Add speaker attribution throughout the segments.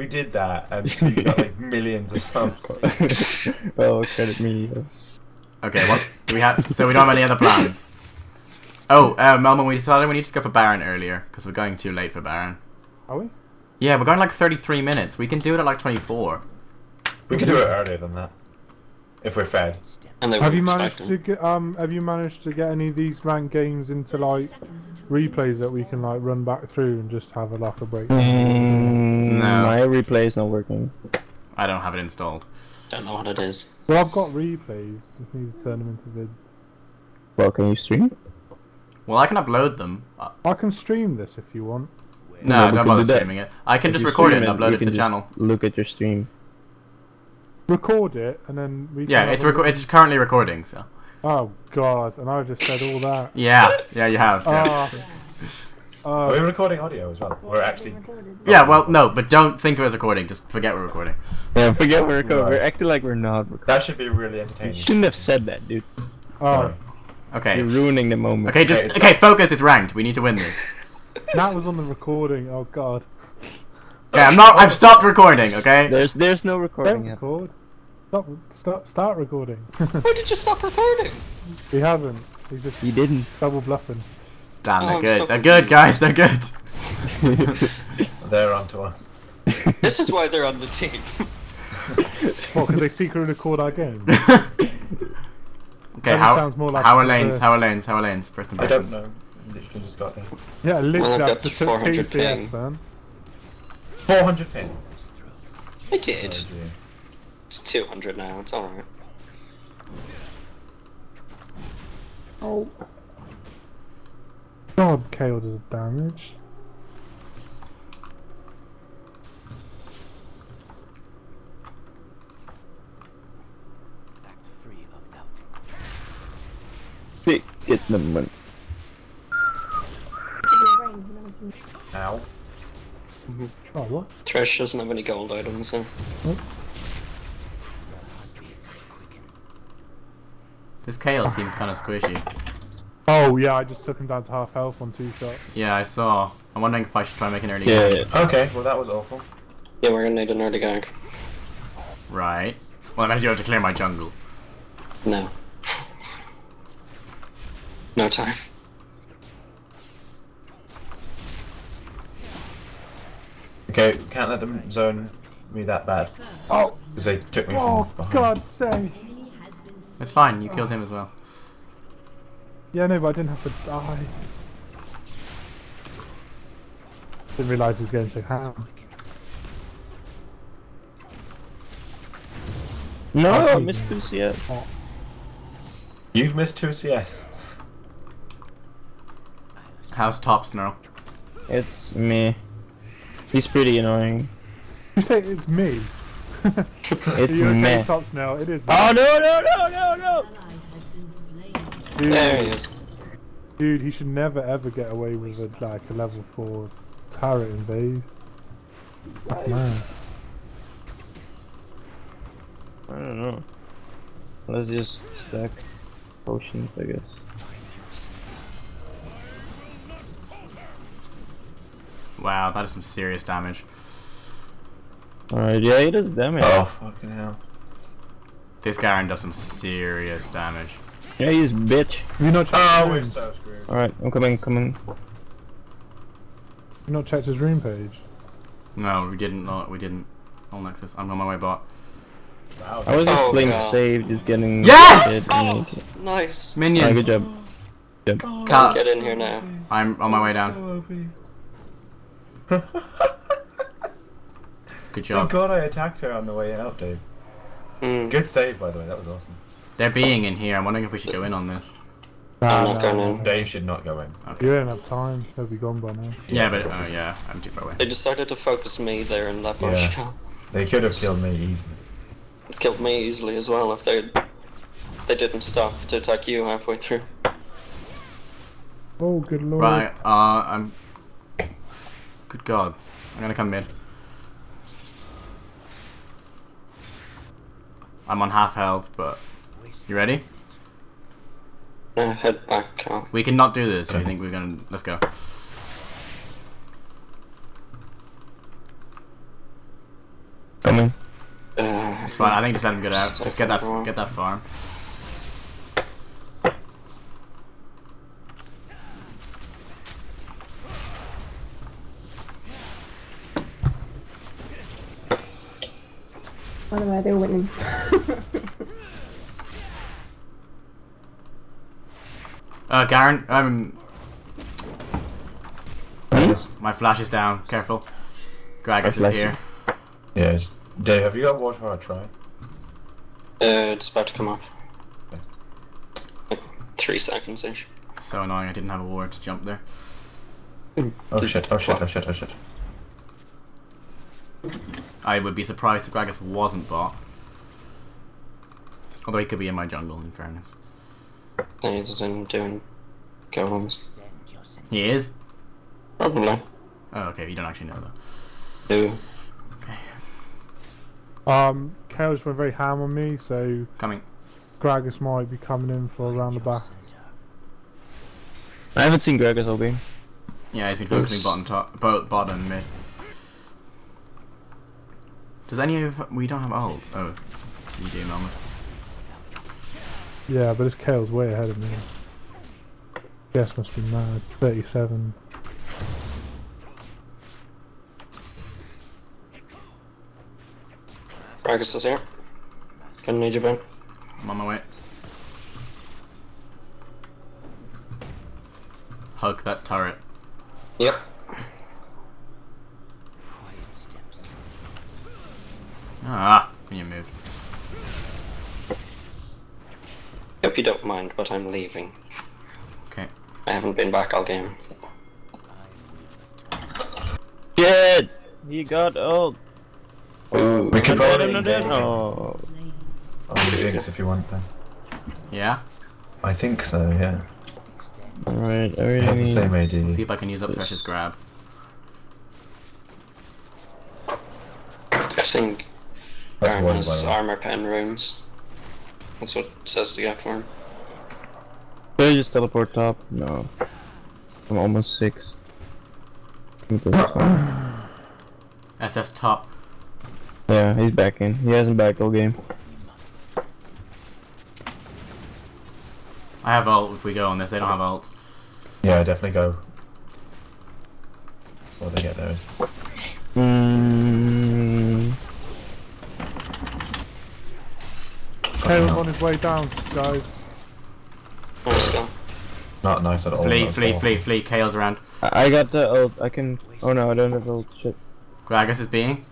Speaker 1: we did that, and we got like millions of subs.
Speaker 2: oh, credit me.
Speaker 3: Okay, what we have? So we don't have any other plans. Oh, uh, Melman, we decided we need to go for Baron earlier because we're going too late for Baron.
Speaker 4: Are we?
Speaker 3: Yeah, we're going like 33 minutes. We can do it at like 24.
Speaker 1: We could do it earlier than that, if we're fed.
Speaker 4: Have you managed to get um? Have you managed to get any of these ranked games into like replays that we can like run back through and just have a like a break?
Speaker 2: Mm,
Speaker 3: No.
Speaker 2: My replay is not working.
Speaker 3: I don't have it installed.
Speaker 5: Don't know what it is.
Speaker 4: Well, I've got replays. Just need to turn them into vids.
Speaker 2: Well, can you stream?
Speaker 3: Well, I can upload them. Uh,
Speaker 4: I can stream this if you want.
Speaker 3: no,
Speaker 2: we
Speaker 3: don't
Speaker 2: can
Speaker 3: bother
Speaker 2: do
Speaker 3: streaming it. I can
Speaker 2: If
Speaker 3: just record it and upload
Speaker 2: you
Speaker 3: it to the channel.
Speaker 2: Look at your stream.
Speaker 4: Record it and then we.
Speaker 3: Yeah, it's
Speaker 4: have
Speaker 3: reco- it's currently recording. So
Speaker 4: Oh God! And I've just said all that.
Speaker 3: yeah, yeah, you have. Yeah.
Speaker 4: Ah.
Speaker 1: Are we
Speaker 4: Uh,
Speaker 1: recording audio as well? We're actually.
Speaker 3: yeah, well, no, but don't think it was recording. Just forget we're recording.
Speaker 2: Yeah, forget we're recording.
Speaker 1: Right.
Speaker 2: We're acting like we're not recording.
Speaker 1: That should be really entertaining.
Speaker 2: You shouldn't have said that, dude.
Speaker 4: oh,
Speaker 3: Okay.
Speaker 2: You're ruining the moment.
Speaker 3: Okay, just
Speaker 1: Okay, it's
Speaker 3: okay. Focus. It's ranked. We need to win this.
Speaker 4: that was on the recording. Oh God!
Speaker 3: Okay, I'm not. I've stopped recording. Okay.
Speaker 2: There's there's no
Speaker 4: Don't
Speaker 2: recording
Speaker 4: record. Stop! Stop! Start recording.
Speaker 5: Why did you stop recording?
Speaker 4: he hasn't. He's just
Speaker 2: You didn't.
Speaker 4: double bluffing.
Speaker 3: Damn,
Speaker 5: Oh,
Speaker 3: they're
Speaker 5: I'm
Speaker 3: good.
Speaker 5: so
Speaker 3: they're good, guys. They're good.
Speaker 1: They're onto us.
Speaker 5: This is why they're on the team.
Speaker 4: What? Because they secretly record our game.
Speaker 3: okay, how
Speaker 4: sounds more like
Speaker 3: how are lanes?
Speaker 4: reverse.
Speaker 3: How are lanes? How are lanes? First
Speaker 1: I don't know. Literally just got there.
Speaker 4: Yeah, literally.
Speaker 5: I've
Speaker 4: I
Speaker 5: got
Speaker 4: just took
Speaker 5: 400
Speaker 4: TCS,
Speaker 5: ping.
Speaker 4: son.
Speaker 1: 400 pin.
Speaker 5: I did.
Speaker 1: Oh, dear.
Speaker 5: It's 200 now. It's alright.
Speaker 4: Oh. God, KO does damage.
Speaker 2: Pick it the money.
Speaker 1: Ow. Mm-hmm.
Speaker 4: Oh, what?
Speaker 5: Thresh doesn't have any gold items, so. Oh.
Speaker 3: This KO seems kind of squishy.
Speaker 4: Oh, yeah, I just took him down to half health on two shots.
Speaker 3: Yeah, I saw. I'm wondering if I should try and make an early
Speaker 2: Yeah,
Speaker 3: game.
Speaker 2: yeah.
Speaker 1: Okay, well that was awful.
Speaker 5: Yeah, we're gonna need an early gang.
Speaker 3: Right. Well, I'm actually have to clear my jungle.
Speaker 5: No. No time.
Speaker 1: Okay, can't let them zone me that bad.
Speaker 4: Oh,
Speaker 1: Because they took me
Speaker 4: oh,
Speaker 1: from behind.
Speaker 4: God's sake.
Speaker 3: It's fine. You oh. killed him as well.
Speaker 4: Yeah, no, but I didn't have to die. Didn't realise he was going so ham.
Speaker 2: No,
Speaker 4: Oh,
Speaker 2: I missed two CS. Oh.
Speaker 1: You've missed two CS.
Speaker 3: How's top Snarl?
Speaker 2: It's me. He's pretty annoying.
Speaker 4: You say it's me.
Speaker 2: It's
Speaker 4: You're okay,
Speaker 2: me.
Speaker 4: Tops now. It is me.
Speaker 2: Oh no no no no no!
Speaker 4: Dude,
Speaker 5: There he is.
Speaker 4: dude, he should never ever get away with a, like a level four turret invade. Oh, man.
Speaker 2: I don't know. Let's just stack potions, I guess.
Speaker 3: Wow, that is some serious damage.
Speaker 2: Alright, yeah, he does damage.
Speaker 1: Oh, fucking hell.
Speaker 3: This Garen does some serious damage.
Speaker 2: Yeah, he's bitch.
Speaker 4: Have you not checked
Speaker 1: Oh,
Speaker 4: his
Speaker 1: we're so screwed.
Speaker 2: Alright, I'm coming, coming.
Speaker 4: You not checked his rune page?
Speaker 3: No, we didn't. No, we didn't. All Nexus. I'm on my way, bot.
Speaker 1: Wow.
Speaker 2: I was just
Speaker 5: Oh,
Speaker 2: playing
Speaker 5: God.
Speaker 2: save, just getting.
Speaker 3: Yes!
Speaker 2: hit and-
Speaker 5: Oh, nice.
Speaker 3: Minions.
Speaker 2: Alright, good job. Good.
Speaker 3: Cal-
Speaker 5: Get in here now.
Speaker 3: I'm on my way down. Good
Speaker 1: Thank
Speaker 3: job.
Speaker 1: god I attacked her on the way out, Dave.
Speaker 5: Hmm.
Speaker 1: Good save, by the way, that was awesome.
Speaker 3: They're being in here. I'm wondering if we should go in on this.
Speaker 5: I'm not
Speaker 4: nah,
Speaker 5: going in.
Speaker 1: Dave should not go in.
Speaker 4: You don't have time. He'll be gone by now.
Speaker 3: Yeah, but oh yeah, I'm too far away.
Speaker 5: They decided to focus me there in that bush.
Speaker 1: Yeah. They could have killed me easily.
Speaker 5: Killed me easily as well if they if they didn't stop to attack you halfway through.
Speaker 4: Oh, good lord.
Speaker 3: Right. Uh, I'm. Good God. I'm gonna come mid. I'm on half health, but you ready?
Speaker 5: Uh, head back. Cal.
Speaker 3: We can not do this. I think we're gonna. Let's go.
Speaker 2: Coming.
Speaker 5: Uh,
Speaker 3: It's fine. I think just let him get out. Just get that get that farm.
Speaker 6: By the way, they're winning.
Speaker 3: Uh, Garen, um,
Speaker 1: Just-
Speaker 3: my flash is down. Careful. Gragas is here.
Speaker 1: Yeah, just- Dave, have you got water or try?
Speaker 5: uh, it's about to come off. Like three seconds ish.
Speaker 3: So annoying. I didn't have a ward to jump there.
Speaker 1: Oh shit, oh shit, oh shit, oh shit.
Speaker 3: I would be surprised if Gragas wasn't bought. Although he could be in my jungle, in fairness.
Speaker 5: He's in doing golems.
Speaker 3: He is?
Speaker 5: Probably.
Speaker 3: Oh, okay, you don't actually know that.
Speaker 5: Do.
Speaker 4: Um, Chaos went very ham on me, so
Speaker 3: Coming.
Speaker 4: Gragas might be coming in for around the back.
Speaker 2: I haven't seen Gragas all game.
Speaker 3: Yeah, he's been focusing bottom top, bo- bottom mid. Does any of we don't have ult? Oh, you do, Melman.
Speaker 4: Yeah, but this Chaos way ahead of me. Guess must be mad. 37.
Speaker 5: Gragas is here. Gonna need you, Ben.
Speaker 3: I'm on my way. Hug that turret.
Speaker 5: Yep.
Speaker 3: Ah, can you move?
Speaker 5: Hope you don't mind, but I'm leaving.
Speaker 3: Okay.
Speaker 5: I haven't been back all game.
Speaker 2: Shit! He got ult.
Speaker 5: Ooh.
Speaker 1: We could
Speaker 2: Not dead,
Speaker 1: probably
Speaker 2: I'm dead. Oh.
Speaker 1: I'll do this if you want then.
Speaker 3: Yeah.
Speaker 1: I think so, yeah.
Speaker 2: Alright, I really
Speaker 1: have the
Speaker 2: need...
Speaker 1: same AD.
Speaker 3: See if I can use up Precious Grab.
Speaker 5: I Guessing
Speaker 1: That's
Speaker 5: Baron
Speaker 1: one,
Speaker 5: has
Speaker 1: by the way.
Speaker 5: armor pen runes. That's what it says to get for him.
Speaker 2: Did I just teleport top? No. I'm almost six. yeah,
Speaker 3: SS top.
Speaker 2: Yeah, he's back in. He hasn't backed all game.
Speaker 3: I have ult if we go on this. They don't have ult.
Speaker 1: Yeah, definitely go. What they get there is.
Speaker 2: Mm,
Speaker 4: Chaos on his way down, guys.
Speaker 1: Not nice at all.
Speaker 3: Flee,
Speaker 1: not
Speaker 3: flee,
Speaker 1: at all.
Speaker 3: flee, flee. Chaos around.
Speaker 2: I I got the ult. I can. Oh no, I don't have ult. Shit.
Speaker 3: Gragas is being.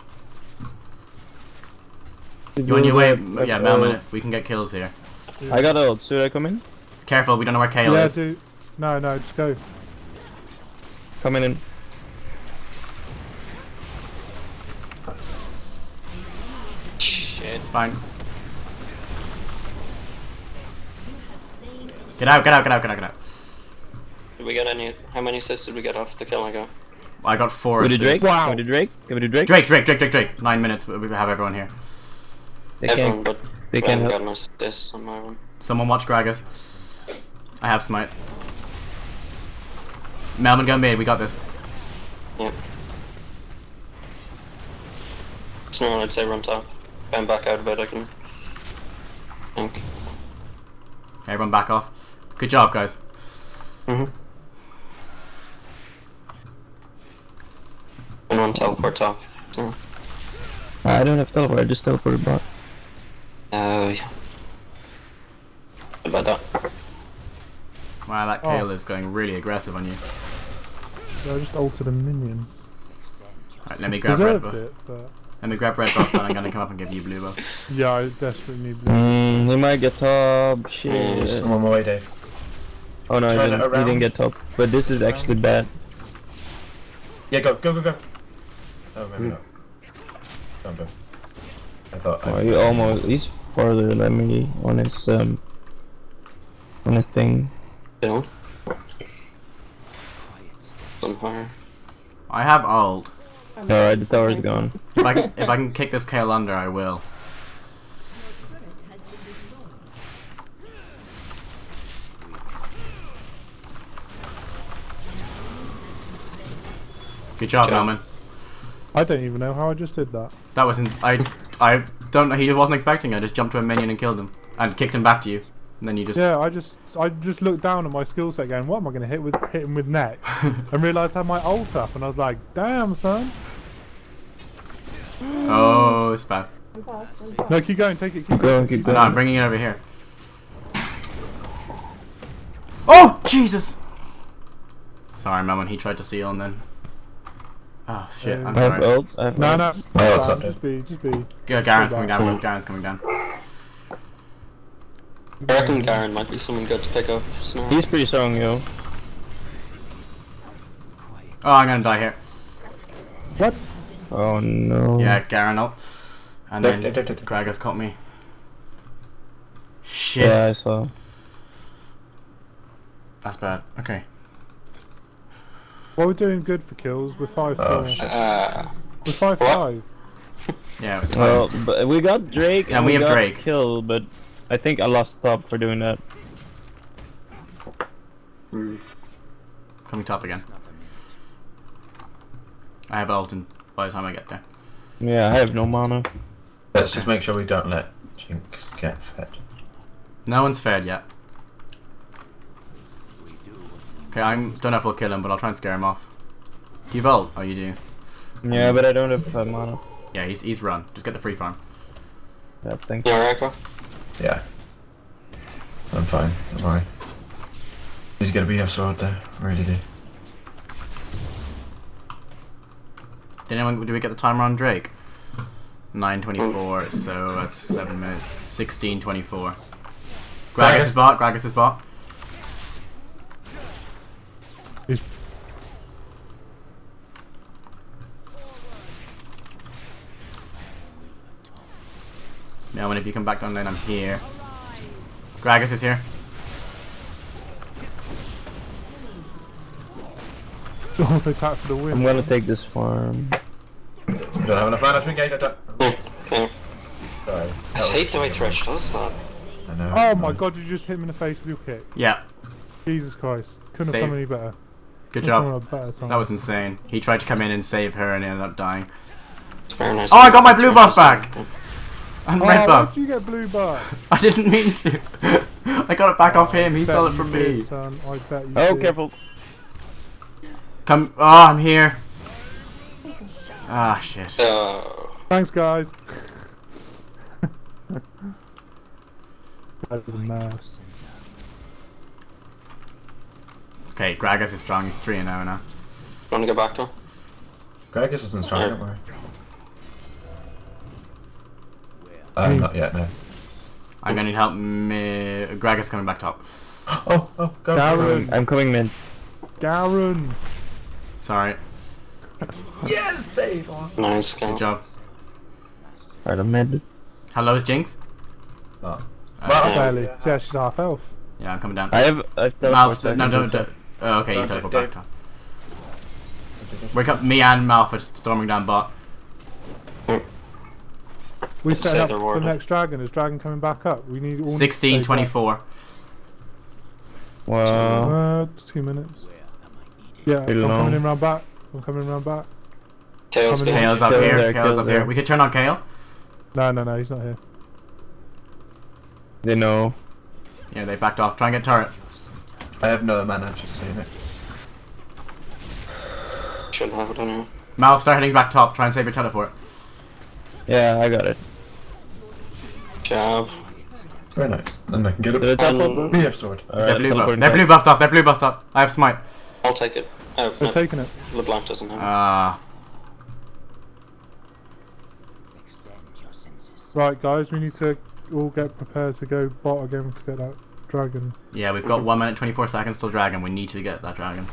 Speaker 3: You on your way?
Speaker 2: have-
Speaker 3: Yeah,
Speaker 2: have
Speaker 3: Melman.
Speaker 2: ult?
Speaker 3: We can get kills here.
Speaker 2: I got ult. Should I come in?
Speaker 3: Careful, we don't know where Kayle
Speaker 4: yeah,
Speaker 3: is.
Speaker 4: do. No, no, just go.
Speaker 2: Coming in.
Speaker 5: Shit.
Speaker 3: It's fine. Get out, get out, get out, get out, get out.
Speaker 5: Did we get any? How many assists did we get off the kill I got?
Speaker 3: I got four
Speaker 2: Can we do
Speaker 3: assists.
Speaker 2: Drake? Can we do Drake? Can we do Drake?
Speaker 3: Drake, Drake, Drake, Drake, Drake. Nine minutes. We we have everyone here.
Speaker 2: They
Speaker 5: Everyone
Speaker 2: can't.
Speaker 5: but
Speaker 2: They can't help.
Speaker 5: got an assist on my one.
Speaker 3: Someone watch Gragas. I have smite. Melman go mid. We got this.
Speaker 5: Yep. Snow, I'd say run top. If I'm back out of it, I can. Think.
Speaker 3: Okay, everyone back off. Good job, guys.
Speaker 5: Mhm. And one teleport top. So.
Speaker 2: I don't have teleport. I just teleported bot.
Speaker 5: Oh yeah. What about that?
Speaker 3: Wow, that
Speaker 4: Oh.
Speaker 3: Kayle is going really aggressive on you.
Speaker 4: I just altered a minion.
Speaker 3: Alright, let me grab red buff.
Speaker 4: it, but
Speaker 3: Let me grab red buff, and I'm gonna come up and give you blue buff.
Speaker 4: yeah, I desperately need blue.
Speaker 2: Mm, he might get top.
Speaker 5: Mm,
Speaker 2: Shit.
Speaker 1: I'm on my way, Dave.
Speaker 2: Oh no, he didn't, he didn't get top. But this is actually bad.
Speaker 1: Yeah, go, go, go, go. Oh, maybe not. Don't go. I thought.
Speaker 2: Oh,
Speaker 1: I,
Speaker 2: he almost. He's farther than me on his um. On a thing.
Speaker 5: Dylan. Sunfire.
Speaker 3: I have ult.
Speaker 2: Alright, the tower's gone.
Speaker 3: If I can, if I can kick this Kayle under, I will. Good job,
Speaker 5: Job.
Speaker 3: Melman.
Speaker 4: I don't even know how I just did that.
Speaker 3: That was in, I I don't know. He wasn't expecting. it. I just jumped to a minion and killed him and kicked him back to you. And then you just
Speaker 4: Yeah, I just I just looked down at my skill set going, what am I going to hit with hit him with next? and realised I had my ult up, and I was like, damn son.
Speaker 3: oh, it's bad.
Speaker 4: No, keep going, take it, keep
Speaker 2: Keep going, keep
Speaker 3: No,
Speaker 2: going.
Speaker 3: I'm bringing it over here. Oh Jesus! Sorry, man. When he tried to steal and then. Oh shit! I'm
Speaker 4: Uh,
Speaker 2: I have
Speaker 3: sorry.
Speaker 2: ult. I have
Speaker 4: No,
Speaker 2: ult.
Speaker 4: no.
Speaker 1: Oh, what's
Speaker 4: fine,
Speaker 1: up,
Speaker 4: just be, just be.
Speaker 3: Yeah, Garen's coming down. Boys, Garen's coming down.
Speaker 5: I reckon Garen might be someone good to pick up. Snare.
Speaker 2: He's pretty strong, yo.
Speaker 3: Oh, I'm gonna die here.
Speaker 4: What?
Speaker 2: Oh no.
Speaker 3: Yeah, Garen up. And then. Gragas caught me. Shit.
Speaker 2: Yeah, I saw.
Speaker 3: That's bad. Okay.
Speaker 4: Well, we're doing good for kills. We're five
Speaker 1: Oh,
Speaker 4: four.
Speaker 1: shit.
Speaker 5: Uh,
Speaker 4: We're five
Speaker 5: What?
Speaker 4: five.
Speaker 3: Yeah.
Speaker 2: Well, but we got Drake.
Speaker 3: Yeah,
Speaker 2: and
Speaker 3: we have
Speaker 2: got
Speaker 3: Drake.
Speaker 2: Kill, but I think I lost top for doing that.
Speaker 5: hmm.
Speaker 3: Coming top again. I have Alton by the time I get there.
Speaker 2: Yeah, I have no mana.
Speaker 1: Let's just make sure we don't let Jinx get fed.
Speaker 3: No one's fed yet. Okay, I don't know if we'll kill him, but I'll try and scare him off. Do you vault? Oh, you do.
Speaker 2: Yeah, but I don't have uh, mana.
Speaker 3: Yeah, he's he's run. Just get the free farm.
Speaker 2: Yeah, thank
Speaker 5: You alright, Echo?
Speaker 1: Yeah. I'm fine, don't worry. Need to get a BF sword there, really do.
Speaker 3: Did anyone? Did we get the timer on Drake? 9:24. So that's seven minutes. 16:24. Gragas is bot. Gragas is bot. Now, when if you come back down lane, I'm here. Gragas is here.
Speaker 4: Also tap for the
Speaker 2: I'm gonna take this farm.
Speaker 1: You don't have enough mana to engage, I don't.
Speaker 5: Yeah, okay.
Speaker 1: Sorry.
Speaker 5: I hate the way Thresh does that.
Speaker 1: I know.
Speaker 4: Oh my god, you just hit him in the face with your kick.
Speaker 3: Yeah.
Speaker 4: Jesus Christ. Couldn't
Speaker 3: Save.
Speaker 4: have come any better.
Speaker 3: Good
Speaker 4: Couldn't
Speaker 3: job.
Speaker 4: better.
Speaker 3: That was insane. He tried to come in and save her and ended up dying.
Speaker 5: Very nice.
Speaker 3: Oh, I got my blue buff back! And
Speaker 4: Oh,
Speaker 3: red
Speaker 4: why
Speaker 3: buff.
Speaker 4: did you get blue buff?
Speaker 3: I didn't mean to. I got it back off him. He
Speaker 4: Bet
Speaker 3: stole it
Speaker 4: you
Speaker 3: from
Speaker 4: did,
Speaker 3: me.
Speaker 4: Son. I bet you
Speaker 2: Oh,
Speaker 4: did.
Speaker 2: careful.
Speaker 3: Come. Oh, I'm here. Ah, shit.
Speaker 5: Uh,
Speaker 4: Thanks, guys. that is a mess.
Speaker 3: Okay, Gragas is strong. He's 3 and 0 now.
Speaker 5: wanna go back to him?
Speaker 1: Gragas isn't strong,
Speaker 5: Yeah.
Speaker 1: don't worry. Uh,
Speaker 4: Hmm.
Speaker 1: not yet, no.
Speaker 3: I'm gonna need help. Me. Gragas coming back top.
Speaker 1: Oh, oh, go.
Speaker 4: Darren.
Speaker 2: I'm coming mid.
Speaker 4: Garen.
Speaker 3: Sorry.
Speaker 1: Yes, Dave!
Speaker 5: Nice,
Speaker 3: Good
Speaker 5: Cal.
Speaker 3: job.
Speaker 2: Alright, I'm mid.
Speaker 3: Hello, is Jinx?
Speaker 1: Oh.
Speaker 3: Uh,
Speaker 1: Well,
Speaker 4: Barely. Yeah, she's half health.
Speaker 3: Yeah, I'm coming down.
Speaker 2: I have. I've
Speaker 3: Malf,
Speaker 2: teleported.
Speaker 3: no, don't. don't oh, okay, you teleport back top. Wake up me and Malf are storming down bot.
Speaker 4: We
Speaker 5: Say
Speaker 4: set up
Speaker 5: the
Speaker 4: the next dragon. Is dragon coming back up? We need all.
Speaker 3: 16, 24.
Speaker 2: Wow.
Speaker 4: Uh, two minutes. Yeah, I'm
Speaker 2: long.
Speaker 4: coming in round back. I'm coming round back.
Speaker 5: Tails
Speaker 4: Coming
Speaker 3: Kayle's up
Speaker 2: Kayle's
Speaker 3: here.
Speaker 2: there,
Speaker 3: Kayle's
Speaker 2: Kayle's
Speaker 3: up here. We could turn on Kayle.
Speaker 4: No, no, no, he's not here.
Speaker 2: They know.
Speaker 3: Yeah, they backed off. Try and get turret.
Speaker 1: I have no mana, just saying it.
Speaker 5: you. Should have it anyway.
Speaker 3: Malf, start heading back top. Try and save your teleport.
Speaker 2: Yeah, I got it.
Speaker 5: Jab.
Speaker 1: Very nice. And I can get a
Speaker 2: Did I teleport?
Speaker 5: Um,
Speaker 2: bro?
Speaker 1: BF sword.
Speaker 3: They're
Speaker 2: Alright,
Speaker 3: blue, buff.
Speaker 2: teleporting
Speaker 3: They're blue buffs up. They're blue buffs up. I have smite.
Speaker 5: I'll take it. Oh,
Speaker 4: They're
Speaker 5: no,
Speaker 4: taking it.
Speaker 5: LeBlanc doesn't have it.
Speaker 3: Ah.
Speaker 4: Right, guys, we need to all get prepared to go bot again to get that dragon.
Speaker 3: yeah, we've got 1 minute 24 seconds till dragon. We need to get that dragon.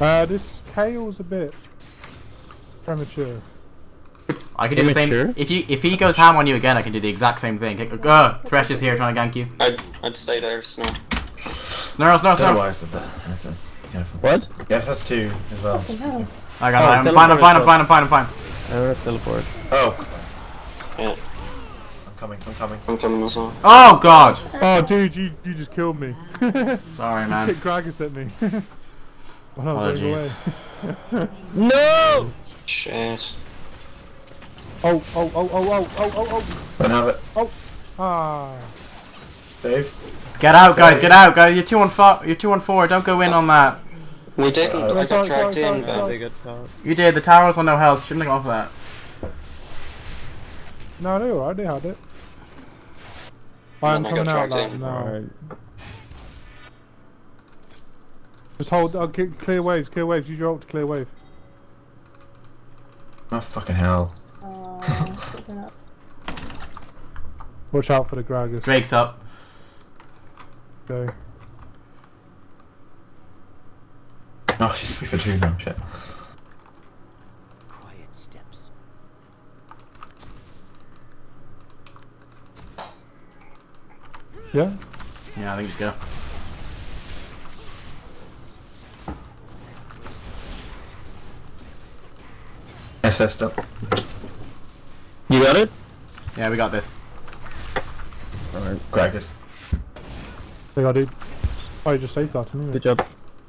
Speaker 4: Uh, this Kayle's a bit premature.
Speaker 3: I can do the same. If you if he goes ham on you again, I can do the exact same thing. Uh, Thresh is here trying to gank you.
Speaker 5: I'd, I'd stay there, Snow.
Speaker 3: Snarl, snarl,
Speaker 1: I don't know
Speaker 3: snarl.
Speaker 1: why I said that. This is careful.
Speaker 2: What?
Speaker 1: Yes, that's two as well.
Speaker 3: I got
Speaker 2: Oh,
Speaker 3: it. I'm fine. I'm fine. I'm fine. I'm fine. I'm fine.
Speaker 2: I have teleport.
Speaker 1: Oh,
Speaker 5: Yeah.
Speaker 1: I'm coming, I'm coming.
Speaker 5: I'm coming as well.
Speaker 3: Oh god!
Speaker 4: Oh, dude, you you just killed me.
Speaker 3: Sorry, man.
Speaker 4: Kick Gragas at me. when I
Speaker 3: Apologies.
Speaker 4: away.
Speaker 2: No!
Speaker 5: Shit.
Speaker 4: Oh, oh, oh, oh, oh, oh, oh, oh.
Speaker 1: Don't have it.
Speaker 4: oh, oh. Ah.
Speaker 1: Dave?
Speaker 3: Get out, guys! Get out, guys! You're two on four. You're two on four. Don't go in on that.
Speaker 5: We didn't.
Speaker 1: Uh,
Speaker 5: I got dragged in, but
Speaker 2: They got.
Speaker 3: You did. The tower was on no health. Shouldn't have gone for that.
Speaker 4: No, they were alright, they had it. I'm
Speaker 5: Then I
Speaker 4: coming out
Speaker 5: dragged
Speaker 4: like
Speaker 5: in.
Speaker 4: now.
Speaker 2: Alright.
Speaker 4: Just hold, uh, c- clear waves, clear waves, use your ult to clear wave.
Speaker 1: Oh, fucking hell.
Speaker 6: Uh.
Speaker 4: Watch out for the Gragas.
Speaker 3: Drake's up.
Speaker 4: Go.
Speaker 1: Oh, she's 3 for 2 now, shit.
Speaker 7: Quiet steps.
Speaker 4: Yeah?
Speaker 3: Yeah, I think just go.
Speaker 1: SS up.
Speaker 2: You got it?
Speaker 3: Yeah, we got this.
Speaker 1: Alright, Gragas.
Speaker 4: They got it. Oh, you just saved that, didn't you?
Speaker 2: Good job.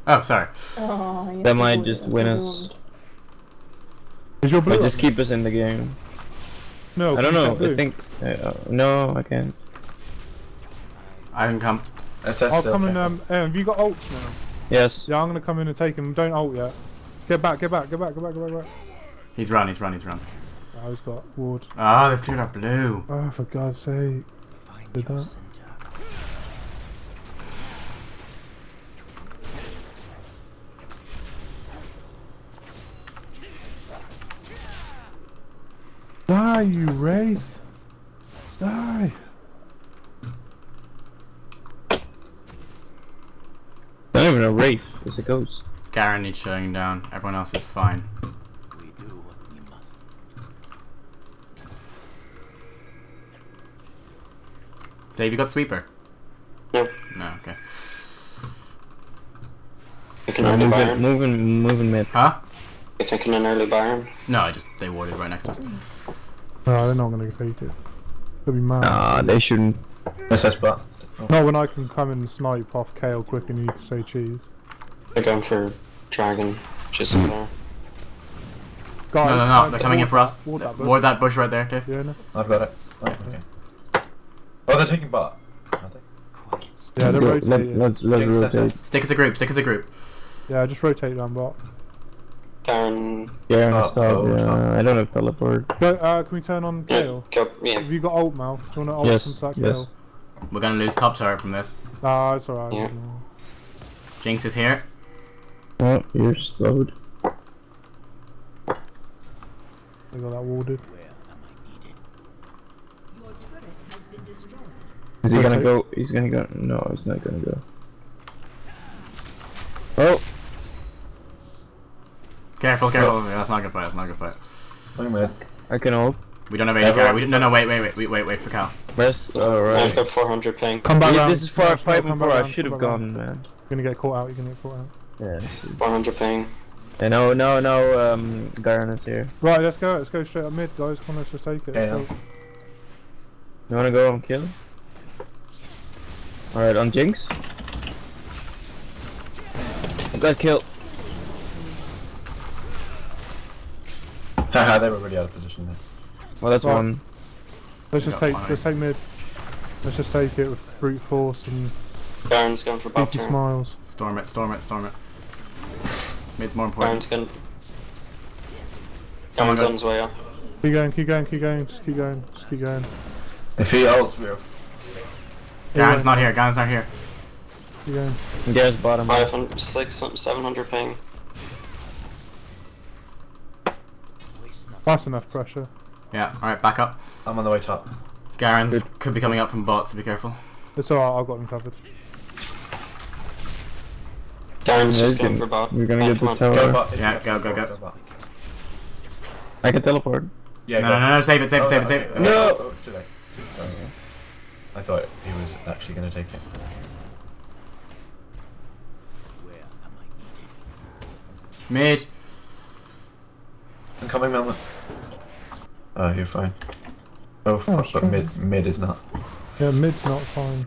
Speaker 3: Oh, sorry.
Speaker 6: Oh, you
Speaker 2: That might just win us.
Speaker 4: Is your blue
Speaker 2: But just keep us in the game.
Speaker 4: No,
Speaker 2: I don't know. I think. Uh, no, I can't.
Speaker 3: I can come.
Speaker 1: SS
Speaker 4: I'll come in,
Speaker 1: okay.
Speaker 4: um, Aaron, have you got ults now?
Speaker 2: Yes.
Speaker 4: Yeah, I'm gonna come in and take him. Don't ult yet. Get back, get back, get back, get back, get back, get back.
Speaker 3: He's run. He's run. He's run.
Speaker 4: Oh, he's got ward.
Speaker 3: Oh, they've cleared our blue.
Speaker 4: Oh, for God's sake.
Speaker 7: Find
Speaker 4: Did
Speaker 7: your
Speaker 4: that?
Speaker 7: center.
Speaker 4: Die, you wraith! Die!
Speaker 2: Not even a wraith. It's a ghost.
Speaker 3: Garen needs shutting down. Everyone else is fine.
Speaker 7: We do what we must.
Speaker 3: Dave, you got sweeper?
Speaker 5: No.
Speaker 3: No. Okay.
Speaker 5: Thinking
Speaker 2: Uh,
Speaker 5: early
Speaker 2: moving,
Speaker 5: Baron.
Speaker 2: moving, moving mid.
Speaker 3: Huh?
Speaker 5: You thinking an early Baron?
Speaker 3: No, I just they warded right next to us.
Speaker 4: No, they're not gonna take it. They'll be mad.
Speaker 2: Nah, they shouldn't.
Speaker 1: SS but.
Speaker 4: Not when I can come and snipe off Kayle quick and you can say cheese.
Speaker 5: They're going for Dragon. Just in there.
Speaker 4: Guys,
Speaker 3: No, no, no. They're coming in for us.
Speaker 4: Ward that, bud.
Speaker 3: Ward that bush right there, Dave.
Speaker 4: Yeah, no.
Speaker 1: I've got it. Right, okay. Oh, they're taking bot.
Speaker 7: Quiet.
Speaker 4: Yeah, they're
Speaker 2: Let's. Let, let's let's
Speaker 1: Jinx
Speaker 2: rotate.
Speaker 1: SS.
Speaker 3: Stick as a group. Stick as a group.
Speaker 4: Yeah, just rotate down bot.
Speaker 5: Garen.
Speaker 2: Yeah, I'm
Speaker 1: Oh,
Speaker 2: stop.
Speaker 1: oh,
Speaker 2: Yeah,
Speaker 1: stop.
Speaker 2: I don't have teleport.
Speaker 4: Go, uh, can we turn on
Speaker 5: Yeah,
Speaker 4: Kayle?
Speaker 5: go, yeah.
Speaker 4: Have you got ult mouth? Do you wanna ult
Speaker 2: Yes,
Speaker 4: from that
Speaker 2: yes.
Speaker 4: Kayle?
Speaker 3: We're gonna lose top tower from this.
Speaker 4: Nah, it's alright.
Speaker 5: Yeah.
Speaker 3: Jinx is here.
Speaker 2: Oh, you're slowed.
Speaker 4: They got that warded.
Speaker 7: Where am I needed?
Speaker 2: Is he gonna go? He's gonna go. No, he's not gonna go. Oh,
Speaker 3: Careful, careful. Yeah, that's not a good fight. That's not a good fight.
Speaker 1: I'm mid.
Speaker 2: I can hold.
Speaker 3: We don't have any
Speaker 1: Everyone-
Speaker 3: carry. We, no, no, wait, wait, wait, wait, wait, wait for Cal.
Speaker 2: Rest.
Speaker 5: I've
Speaker 2: Alright.
Speaker 5: got 400 ping.
Speaker 4: Come back
Speaker 2: Yeah,
Speaker 4: round.
Speaker 2: this is far
Speaker 4: Come
Speaker 2: five
Speaker 4: back
Speaker 2: and four.
Speaker 4: round,
Speaker 2: I should have gone,
Speaker 4: round.
Speaker 2: man.
Speaker 4: You're gonna get caught out. You're gonna get caught out.
Speaker 2: Yeah.
Speaker 5: 400 ping.
Speaker 2: And no, no, no. Um, Garen is here.
Speaker 4: Right, let's go. Let's go straight up mid, guys. Come on, let's just take it.
Speaker 1: Yeah.
Speaker 4: Let's go.
Speaker 2: You wanna go and kill? Alright, on Jinx. I got killed.
Speaker 1: Haha, they were really out of position there.
Speaker 2: Well, that's
Speaker 4: Right.
Speaker 2: one.
Speaker 4: Let's just take. Let's take mid. Let's just take it with brute force and
Speaker 5: Baron's going for bot
Speaker 4: cheeky
Speaker 5: turn.
Speaker 4: smiles.
Speaker 3: Storm it, storm it, storm it. Mid's more important.
Speaker 5: Baron's going.
Speaker 3: Someone
Speaker 5: Baron's on his way up.
Speaker 4: Keep going. Keep going. Keep going. Just keep going. Just keep going.
Speaker 1: If he ults, we're.
Speaker 3: Garen's not here. Garen's not here.
Speaker 4: Keep going.
Speaker 2: Garen's bottom.
Speaker 5: 500, 600, 700 ping.
Speaker 7: Waste not.
Speaker 4: That's enough pressure.
Speaker 3: Yeah. All right, back up.
Speaker 1: I'm on the way top.
Speaker 3: Garen's could be coming up from bot, so be careful.
Speaker 4: It's alright. I've got them covered.
Speaker 5: Garen's
Speaker 2: Yeah,
Speaker 5: just
Speaker 2: he's
Speaker 5: going for
Speaker 2: gonna-
Speaker 5: bot.
Speaker 2: you're gonna
Speaker 5: Yeah,
Speaker 2: get the
Speaker 5: on.
Speaker 2: tower.
Speaker 1: Go bot.
Speaker 3: Yeah, go, go, go.
Speaker 2: I can teleport.
Speaker 1: Yeah,
Speaker 3: No,
Speaker 1: go.
Speaker 3: no, no, no, save it, save it,
Speaker 1: Oh,
Speaker 3: save it,
Speaker 1: okay,
Speaker 3: save it.
Speaker 1: okay.
Speaker 2: No.
Speaker 1: Oh, it's. Sorry. I thought he was actually going to take it.
Speaker 7: Where am I?
Speaker 3: Mid.
Speaker 1: I'm coming, Melman. Oh, you're fine. Oh, oh fuck, but
Speaker 4: sure.
Speaker 1: mid mid is not.
Speaker 4: Yeah, mid's not fine.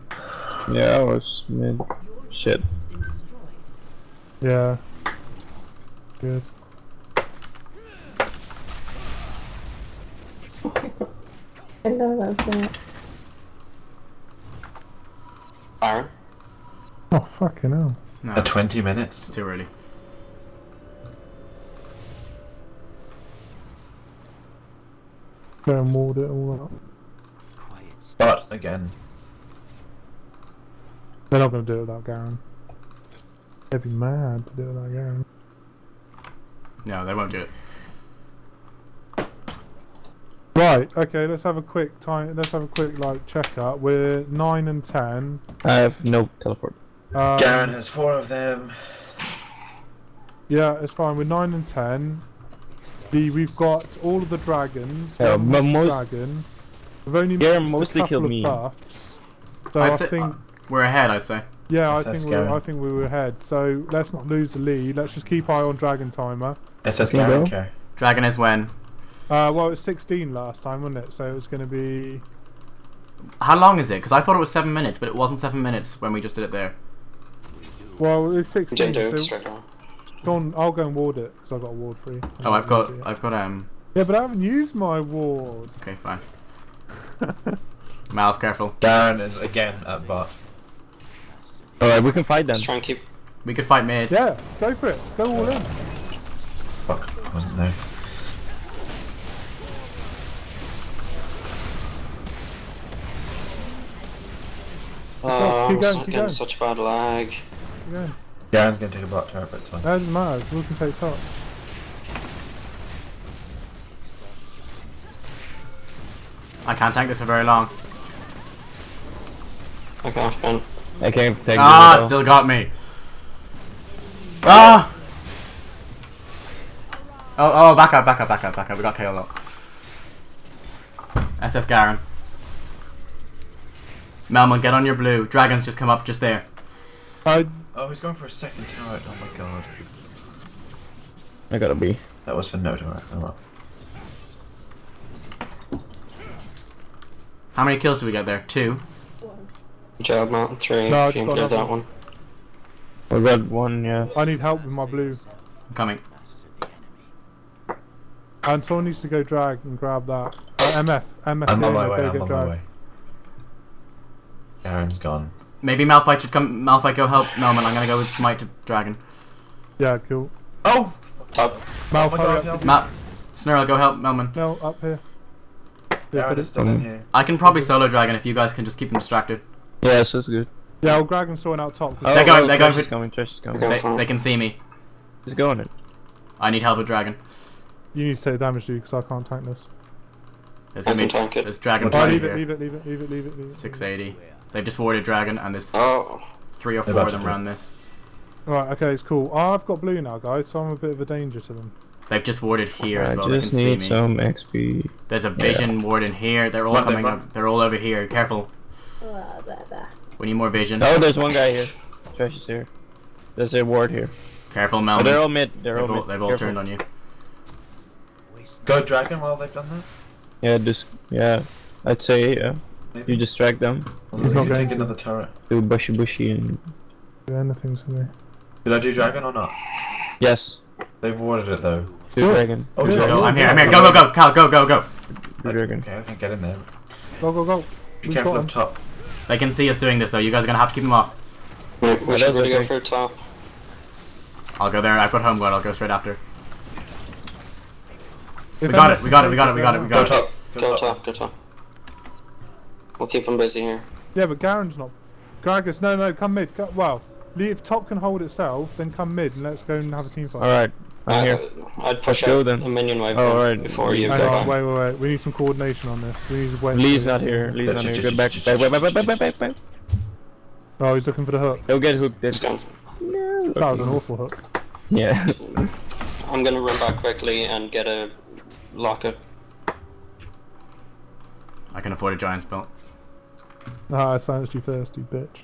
Speaker 2: Yeah, I was mid. Shit.
Speaker 8: Has been destroyed.
Speaker 4: Yeah. Good.
Speaker 6: I know that's it.
Speaker 5: Baron?
Speaker 4: Oh, fucking hell.
Speaker 3: No,
Speaker 1: At 20
Speaker 3: it's
Speaker 1: minutes.
Speaker 3: too early.
Speaker 4: Go and ward it all up.
Speaker 7: Quiet.
Speaker 1: But again,
Speaker 4: They're not going to do it without Garen. They'd be mad to do it without Garen.
Speaker 3: No, they won't do it.
Speaker 4: Right, okay, let's have a quick time. Let's have a quick like checkup. We're nine and ten.
Speaker 2: I have no teleport.
Speaker 4: Um,
Speaker 1: Garen has four of them.
Speaker 4: Yeah, it's fine. We're nine and ten. The we've got all of the dragons.
Speaker 2: Yeah,
Speaker 4: One
Speaker 2: but most-
Speaker 4: dragon. We've only
Speaker 2: Garen
Speaker 4: missed a
Speaker 2: mostly killed me.
Speaker 4: Buffs. So
Speaker 3: I'd
Speaker 4: I
Speaker 3: say-
Speaker 4: think,
Speaker 3: We're ahead, I'd say.
Speaker 4: yeah, I
Speaker 1: That's
Speaker 4: think we're, I think we were ahead. So let's not lose the lead. Let's just keep eye on dragon timer.
Speaker 1: SS
Speaker 2: Can you
Speaker 1: Garen, okay.
Speaker 3: Dragon is when?
Speaker 4: Uh, well, it was 16 last time, wasn't it? So it was going to be.
Speaker 3: How long is it? Because I thought it was seven minutes, but it wasn't seven minutes when we just did it there.
Speaker 4: Well, it's
Speaker 5: Didn't
Speaker 4: 16.
Speaker 5: do it
Speaker 4: So
Speaker 5: straight on.
Speaker 4: go on, I'll go and ward it because I've got a ward free.
Speaker 3: Oh, I've got, I've got um.
Speaker 4: Yeah, but I haven't used my ward.
Speaker 3: Okay, fine. Mouth, careful.
Speaker 1: Garen is again at bot.
Speaker 2: Alright, we can fight then.
Speaker 5: Let's try and keep.
Speaker 3: We could fight mid.
Speaker 4: Yeah, go for it. Go all in.
Speaker 1: Fuck, I wasn't there.
Speaker 5: Oh, I'm
Speaker 4: going,
Speaker 5: getting such bad lag.
Speaker 4: Yeah,
Speaker 1: Garen's gonna take a bot turret, but it's fine.
Speaker 4: that doesn't matter. We can take top.
Speaker 3: I can't tank this for very long.
Speaker 5: I got Ben.
Speaker 2: I can't take
Speaker 3: Ah,
Speaker 2: it
Speaker 3: it still got me. Ah! Oh, oh, back up, back up, back up, back up. We got KO up. SS Garen. Melman, get on your blue. Dragons just come up just there.
Speaker 4: I
Speaker 1: Oh, he's going for a second turret. Oh my god.
Speaker 2: I gotta be.
Speaker 1: That was for no turret. Oh well.
Speaker 3: How many kills did we get there? Two.
Speaker 5: Good job, Mountain 3.
Speaker 4: No,
Speaker 5: if you
Speaker 4: it's
Speaker 5: can
Speaker 4: got
Speaker 5: that
Speaker 4: another
Speaker 5: one.
Speaker 2: We got one, yeah.
Speaker 4: I need help with my blue.
Speaker 3: I'm coming.
Speaker 4: And someone needs to go drag and grab that. Uh, MF. MF.
Speaker 1: I'm on my way, I'm on my way. Garen's gone.
Speaker 3: Maybe Malphite should come. Malphite, go help Melman. I'm gonna go with Smite to Dragon.
Speaker 4: Yeah, cool.
Speaker 1: Oh!
Speaker 5: Top.
Speaker 4: Mal,
Speaker 1: Oh my God,
Speaker 4: up.
Speaker 1: help.
Speaker 3: Mal, Snurl, go help Melman.
Speaker 4: No, up here. Yeah,
Speaker 1: Garen
Speaker 4: put
Speaker 1: is still in here.
Speaker 3: I can probably solo Dragon if you guys can just keep them distracted.
Speaker 2: Yes, that's good.
Speaker 4: Yeah, well, Dragon's sorting out top.
Speaker 3: They're oh, going-
Speaker 2: oh,
Speaker 3: they're going
Speaker 2: Thresh is
Speaker 3: for-
Speaker 2: coming, Thresh is coming.
Speaker 3: They, they can see me.
Speaker 2: Just go on it.
Speaker 3: I need help with Dragon.
Speaker 4: You need to take damage, dude, because I can't tank this.
Speaker 3: There's
Speaker 5: I
Speaker 3: gonna
Speaker 5: can
Speaker 3: be
Speaker 5: tank it.
Speaker 3: there's Dragon
Speaker 4: Oh,
Speaker 1: Right
Speaker 4: leave it, leave it, leave it, leave it, leave it, leave it.
Speaker 3: 680. They've just warded Dragon, and there's
Speaker 5: Oh.
Speaker 3: three or four of them
Speaker 1: to
Speaker 3: around this.
Speaker 4: Right, okay, it's cool. Oh, I've got blue now, guys, so I'm a bit of a danger to them.
Speaker 3: They've just warded here as
Speaker 2: I
Speaker 3: well. They can
Speaker 2: just
Speaker 3: see
Speaker 2: need
Speaker 3: me.
Speaker 2: some XP.
Speaker 3: There's a vision ward in here. They're all
Speaker 1: What
Speaker 3: coming
Speaker 1: fuck?
Speaker 3: up. They're all over here. Careful.
Speaker 6: Blah, blah, blah.
Speaker 3: We need more vision.
Speaker 2: Oh, there's one guy here. Thresh is here. There's a ward here.
Speaker 3: Careful,
Speaker 2: Oh, they're all mid. They're
Speaker 3: they've
Speaker 2: all
Speaker 3: all,
Speaker 2: mid.
Speaker 3: they've all
Speaker 2: Careful.
Speaker 3: turned on you.
Speaker 1: Go Dragon while they've done that?
Speaker 2: Yeah, just yeah. I'd say yeah.
Speaker 1: Maybe?
Speaker 2: You distract them.
Speaker 1: Well,
Speaker 4: He's
Speaker 1: you
Speaker 4: not going
Speaker 1: take
Speaker 4: to.
Speaker 1: another turret.
Speaker 2: Do bushy bushy and
Speaker 4: Do anything to me.
Speaker 1: Did I do Dragon or not?
Speaker 2: yes.
Speaker 1: They've warded it though.
Speaker 2: Do oh,
Speaker 4: Good.
Speaker 2: dragon.
Speaker 1: Oh,
Speaker 4: Good.
Speaker 1: Dragon.
Speaker 3: I'm here. I'm here. Go, go, go. Cal, go, go, go.
Speaker 2: Do dragon.
Speaker 1: Okay, okay, get in there.
Speaker 4: Go, go, go.
Speaker 1: Be
Speaker 4: We've
Speaker 1: careful
Speaker 4: got
Speaker 1: up top.
Speaker 3: They can see us doing this though. You guys are gonna have to keep them off.
Speaker 5: We, we
Speaker 2: Oh,
Speaker 5: should really go for top.
Speaker 3: I'll go there. I put home guard. I'll go straight after.
Speaker 4: If
Speaker 3: We got it. We got it. We got it. We got it. We
Speaker 1: Go
Speaker 3: got it.
Speaker 1: top.
Speaker 5: Go top, go top. We'll keep them busy here.
Speaker 4: Yeah, but Garen's not. Gragas, no, no, come mid. Go, well, if top can hold itself, then come mid and let's go and have a team fight.
Speaker 2: All right. I'm here.
Speaker 5: Uh, I'd push
Speaker 2: Let's go
Speaker 5: out
Speaker 2: then.
Speaker 5: a minion wave
Speaker 2: Oh,
Speaker 5: then
Speaker 2: alright.
Speaker 5: before you
Speaker 4: Hang
Speaker 5: go
Speaker 4: on,
Speaker 5: back.
Speaker 4: wait, wait, wait. We need some coordination on this. We need to wait.
Speaker 2: Lee's not here. Lee's not here. Get back. Back. Back. Back. Back. Back. Back. Back.
Speaker 4: Oh, he's looking for the hook.
Speaker 2: He'll get hooked.
Speaker 5: It's
Speaker 2: Then.
Speaker 5: gone.
Speaker 4: That was an awful hook.
Speaker 2: Yeah.
Speaker 5: I'm gonna run back quickly and get a locket.
Speaker 3: I can afford a giant spell.
Speaker 4: Ah, I silenced you first, you bitch.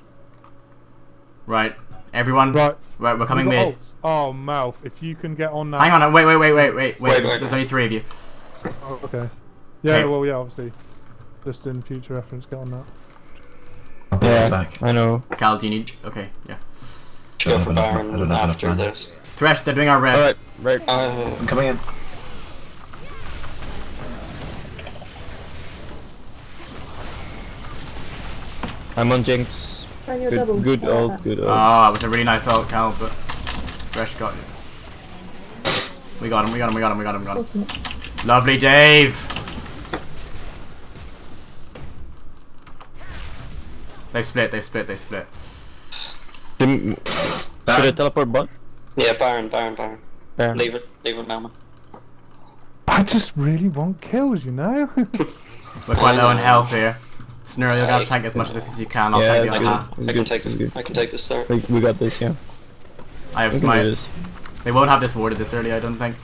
Speaker 3: Right. Everyone.
Speaker 4: Right.
Speaker 3: Right. We're coming
Speaker 4: we've
Speaker 3: mid.
Speaker 4: ults. Oh, mouth. If you can get on that.
Speaker 3: Hang on. Wait. Wait. Wait. Wait. Wait. Wait.
Speaker 5: Wait, wait.
Speaker 3: There's only three of you.
Speaker 4: Oh, okay. Yeah,
Speaker 3: Okay.
Speaker 4: well, yeah, obviously. Just in future reference, get on that.
Speaker 1: I'll
Speaker 2: Yeah,
Speaker 1: back.
Speaker 2: I know.
Speaker 3: Cal, do you need? Okay, yeah.
Speaker 5: Go for
Speaker 1: don't have enough- I
Speaker 5: Baron
Speaker 1: don't have enough
Speaker 5: after this.
Speaker 3: Thresh, they're doing our red.
Speaker 2: Alright, right.
Speaker 5: Uh,
Speaker 1: I'm coming in.
Speaker 2: I'm on Jinx.
Speaker 6: On your double.
Speaker 2: Good, good
Speaker 6: I like
Speaker 2: ult,
Speaker 6: that.
Speaker 2: good
Speaker 3: Oh,
Speaker 2: ult.
Speaker 3: that was a really nice ult, Cal, but Thresh got it. We got him, we got him, we got him, we got him, we got him. Lovely Dave! They split, they split, they split.
Speaker 2: Dim- Should I teleport bot?
Speaker 5: yeah, Baron, Baron, Baron.
Speaker 2: There.
Speaker 5: Leave it, leave it, Melman.
Speaker 4: I just really want kills, you know?
Speaker 3: We're quite low in health here. Snurl, you'll gotta tank as much of this as you can, I'll
Speaker 2: yeah,
Speaker 3: tank the other half.
Speaker 5: I can take this.
Speaker 2: good.
Speaker 5: I can take this there.
Speaker 2: We, we got this, yeah.
Speaker 3: I have
Speaker 2: We can do
Speaker 3: smite. They won't have this warded this early, I don't think.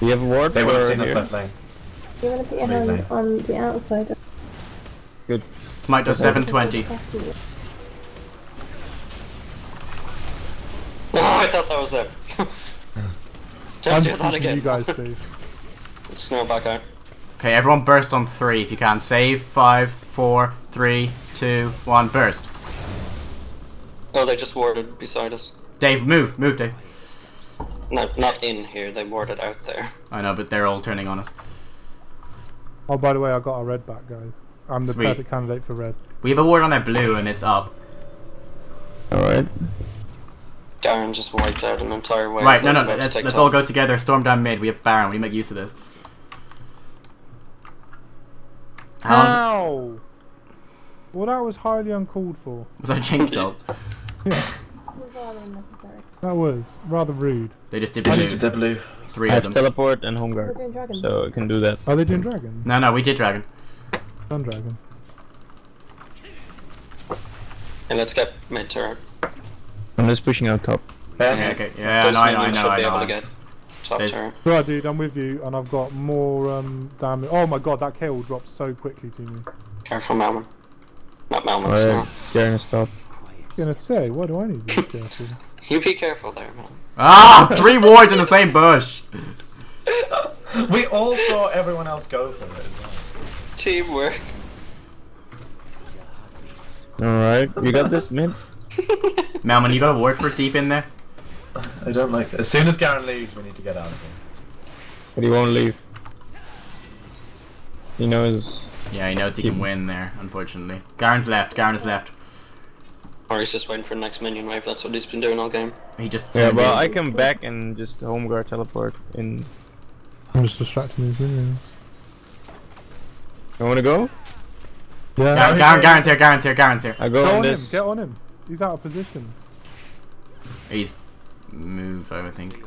Speaker 2: Do you have a ward
Speaker 1: They
Speaker 2: for
Speaker 1: would have seen us left lane.
Speaker 6: You want to put your hand
Speaker 1: lane.
Speaker 6: on the outside. Good.
Speaker 3: Smite does 720.
Speaker 5: Oh, I thought that was it.
Speaker 4: I'm
Speaker 5: Don't do that again.
Speaker 4: you guys safe.
Speaker 5: Snow back out.
Speaker 3: Okay, everyone burst on three if you can. Save, five, four, three, two, one, burst.
Speaker 5: Oh, they just warded beside us.
Speaker 3: Dave, move, move, Dave.
Speaker 5: No, not in here. They warded out there.
Speaker 3: I know, but they're all turning on us.
Speaker 4: Oh, by the way, I got a red back, guys. I'm the
Speaker 3: Sweet.
Speaker 4: perfect candidate for red.
Speaker 3: We have a ward on their blue and it's up.
Speaker 2: Alright.
Speaker 5: Garen just wiped out an entire wave.
Speaker 3: right, no,
Speaker 5: that
Speaker 3: no,
Speaker 5: was about to
Speaker 3: let's, let's all go together. Storm down mid. We have Baron. We need to make use of this. How long
Speaker 4: Ow! Well, that was highly uncalled for.
Speaker 3: was that a jinx ult?
Speaker 4: That was rather rude.
Speaker 3: They just did
Speaker 1: I
Speaker 3: blue.
Speaker 1: just did the blue.
Speaker 3: Three
Speaker 2: I
Speaker 3: of
Speaker 2: have
Speaker 3: them.
Speaker 2: teleport and home guard. So I can do that.
Speaker 4: Are they doing dragon?
Speaker 3: No, no, we did dragon.
Speaker 4: Done dragon.
Speaker 5: And let's get mid turret.
Speaker 2: I'm just pushing out top.
Speaker 3: Okay, okay. Yeah, I
Speaker 5: Those
Speaker 3: know, I know, I know,
Speaker 5: should
Speaker 3: I
Speaker 5: be able to get top
Speaker 3: There's-
Speaker 5: turret.
Speaker 4: Right, dude, I'm with you, and I've got more um, damage. Oh my god, that kill dropped so quickly to me.
Speaker 5: Careful, Malman. Not Malman,
Speaker 2: Alright,
Speaker 5: Snow.
Speaker 2: Garen is top.
Speaker 4: I gonna say, what do I need to be careful?
Speaker 5: You be careful there, man.
Speaker 3: Ah, three wards in the same bush.
Speaker 1: We all saw everyone else go for it.
Speaker 5: Teamwork.
Speaker 2: Alright, you got this mid?
Speaker 3: Melman, you got a ward for deep in there?
Speaker 1: I don't like it. As soon as Garen leaves, we need to get out of here.
Speaker 2: But he won't leave. He knows.
Speaker 3: Yeah, he knows he can win there, unfortunately. Garen's left, Garen's left.
Speaker 5: Or he's just waiting for the next minion wave. That's what he's been doing all game.
Speaker 3: He just.
Speaker 2: Yeah, well, I come back and just home guard teleport in.
Speaker 4: I'm just distracting these minions.
Speaker 2: You wanna go?
Speaker 4: Yeah.
Speaker 3: Garen, Garen, Garen's here, Garen's here, Garen's here.
Speaker 2: I go
Speaker 4: Get
Speaker 2: on
Speaker 4: on him, get on him. He's out of position.
Speaker 3: He's move, I would think.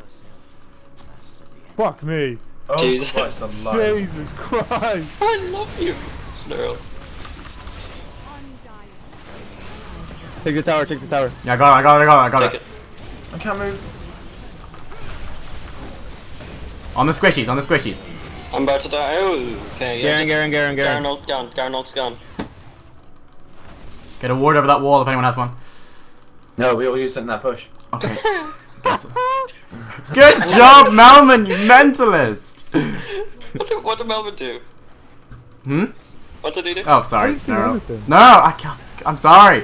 Speaker 4: Fuck me.
Speaker 1: Oh,
Speaker 5: Jesus.
Speaker 1: Christ alive.
Speaker 4: Jesus Christ.
Speaker 5: I love you, Snurl.
Speaker 2: Take the tower, take the tower.
Speaker 3: Yeah, I got it, I got it, I got it, I got
Speaker 5: Take
Speaker 3: it.
Speaker 5: it.
Speaker 1: I can't move.
Speaker 3: On the squishies, on the squishies.
Speaker 5: I'm about to die. Oh, okay. Yeah,
Speaker 2: Garen,
Speaker 5: just-
Speaker 2: Garen, Garen,
Speaker 5: Garen
Speaker 2: Garen.
Speaker 5: ult gone. Garen ult's gone.
Speaker 3: Get a ward over that wall if anyone has one.
Speaker 1: No, we all use it in that push.
Speaker 3: Okay. Guess. Good job, Melman, you mentalist!
Speaker 5: What did, what did Melvin do?
Speaker 3: Hmm?
Speaker 5: What did he do?
Speaker 3: Oh, sorry,
Speaker 4: I didn't
Speaker 3: Snarl. Snarl, I can't. I'm sorry.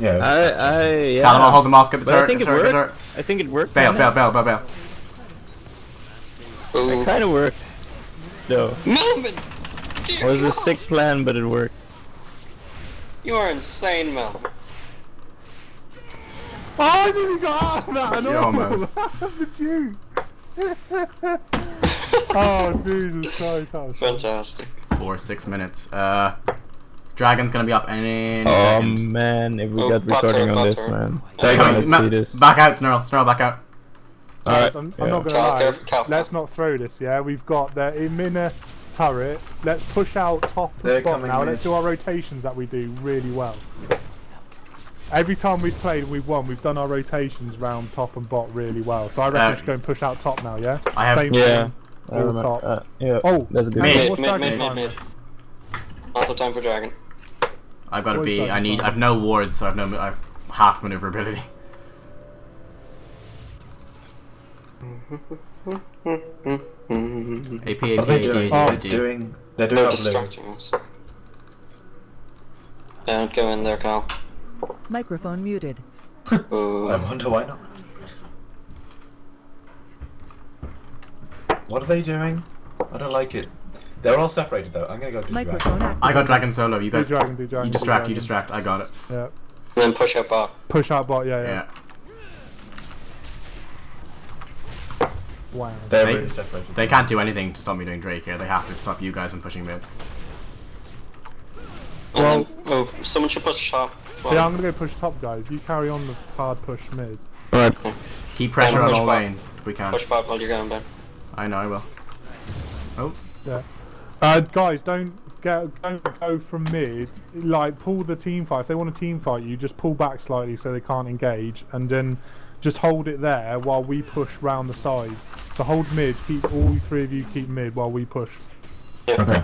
Speaker 1: Yeah.
Speaker 2: I, I, yeah.
Speaker 3: Callum, I'll hold them off. Get the
Speaker 2: But I think it
Speaker 3: turret,
Speaker 2: worked. I think it worked.
Speaker 3: Bail,
Speaker 2: kinda.
Speaker 3: bail, bail, bail, bail.
Speaker 5: Ooh.
Speaker 2: Kinda worked. Though.
Speaker 5: Melvin! Dear
Speaker 2: It was a sick plan, but it worked.
Speaker 5: You are insane, Melvin.
Speaker 4: Oh, I nearly got that.
Speaker 3: You
Speaker 4: No,
Speaker 3: almost.
Speaker 4: the juice. oh, Jesus Christ. That was
Speaker 5: Fantastic.
Speaker 3: Four, six minutes. Uh, Dragon's gonna be up any
Speaker 2: Oh
Speaker 3: second.
Speaker 2: man, if we
Speaker 5: Oh,
Speaker 2: got
Speaker 5: butter,
Speaker 2: recording on this,
Speaker 5: butter.
Speaker 2: man.
Speaker 5: There you
Speaker 2: I
Speaker 5: go.
Speaker 2: wanna see this.
Speaker 3: Back out, Snarl. Snarl, back out.
Speaker 2: Alright.
Speaker 4: I'm,
Speaker 2: yeah.
Speaker 4: I'm not gonna
Speaker 5: Cal,
Speaker 4: lie.
Speaker 5: careful, Cal.
Speaker 4: Let's not throw this. Yeah, we've got the Imina turret. Let's push out top
Speaker 1: They're
Speaker 4: and bot
Speaker 1: coming
Speaker 4: now.
Speaker 1: mid.
Speaker 4: Let's do our rotations that we do really well. Every time we've played and we've won, we've done our rotations round top and bot really well. So I reckon
Speaker 3: Uh,
Speaker 4: we should go and push out top now. Yeah.
Speaker 3: I have-
Speaker 4: Same
Speaker 2: Yeah.
Speaker 4: thing.
Speaker 2: I
Speaker 4: top.
Speaker 2: Uh, yeah.
Speaker 4: Oh,
Speaker 2: that's a good.
Speaker 3: Mid.
Speaker 5: Mid, mid, mid, mid, mid. Also time for Dragon.
Speaker 3: I've got to be. I need. I've no wards, so I've no. I've half maneuverability. AP,
Speaker 1: What
Speaker 3: AP,
Speaker 1: are they doing?
Speaker 3: AP,
Speaker 1: They're
Speaker 3: AP.
Speaker 1: doing They're doing
Speaker 5: They're
Speaker 1: up
Speaker 5: distracting us. Don't go in there, Cal.
Speaker 9: Microphone muted.
Speaker 5: Ooh.
Speaker 1: I wonder why not. What are they doing? I don't like it. They're all separated though. I'm gonna go do
Speaker 9: Microphone
Speaker 1: dragon.
Speaker 3: I got dragon solo. You
Speaker 4: Do
Speaker 3: guys,
Speaker 4: dragon, do dragon.
Speaker 3: you
Speaker 4: do
Speaker 3: distract. You distract. I got it.
Speaker 4: Yeah.
Speaker 5: And then push out bot.
Speaker 4: Push out bot, yeah, yeah.
Speaker 3: Yeah.
Speaker 4: Wow.
Speaker 1: They're
Speaker 3: They-
Speaker 1: really separated.
Speaker 3: They can't do anything to stop me doing Drake here. They have to stop you guys from pushing mid.
Speaker 5: And
Speaker 4: Well-
Speaker 5: oh, someone should push top. Well,
Speaker 4: Yeah, I'm gonna go push top, guys. You carry on the hard push mid.
Speaker 2: Alright.
Speaker 3: Keep pressure on
Speaker 5: push
Speaker 3: all
Speaker 5: back.
Speaker 3: lanes if we can.
Speaker 5: push bot while you're going back.
Speaker 3: I know I will. Oh,
Speaker 4: Yeah. Uh, guys, don't go don't go from mid. Like pull the team fight. If they want to team fight you, just pull back slightly so they can't engage, and then just hold it there while we push round the sides. So hold mid. Keep all three of you keep mid while we push.
Speaker 5: Yeah.
Speaker 1: Okay.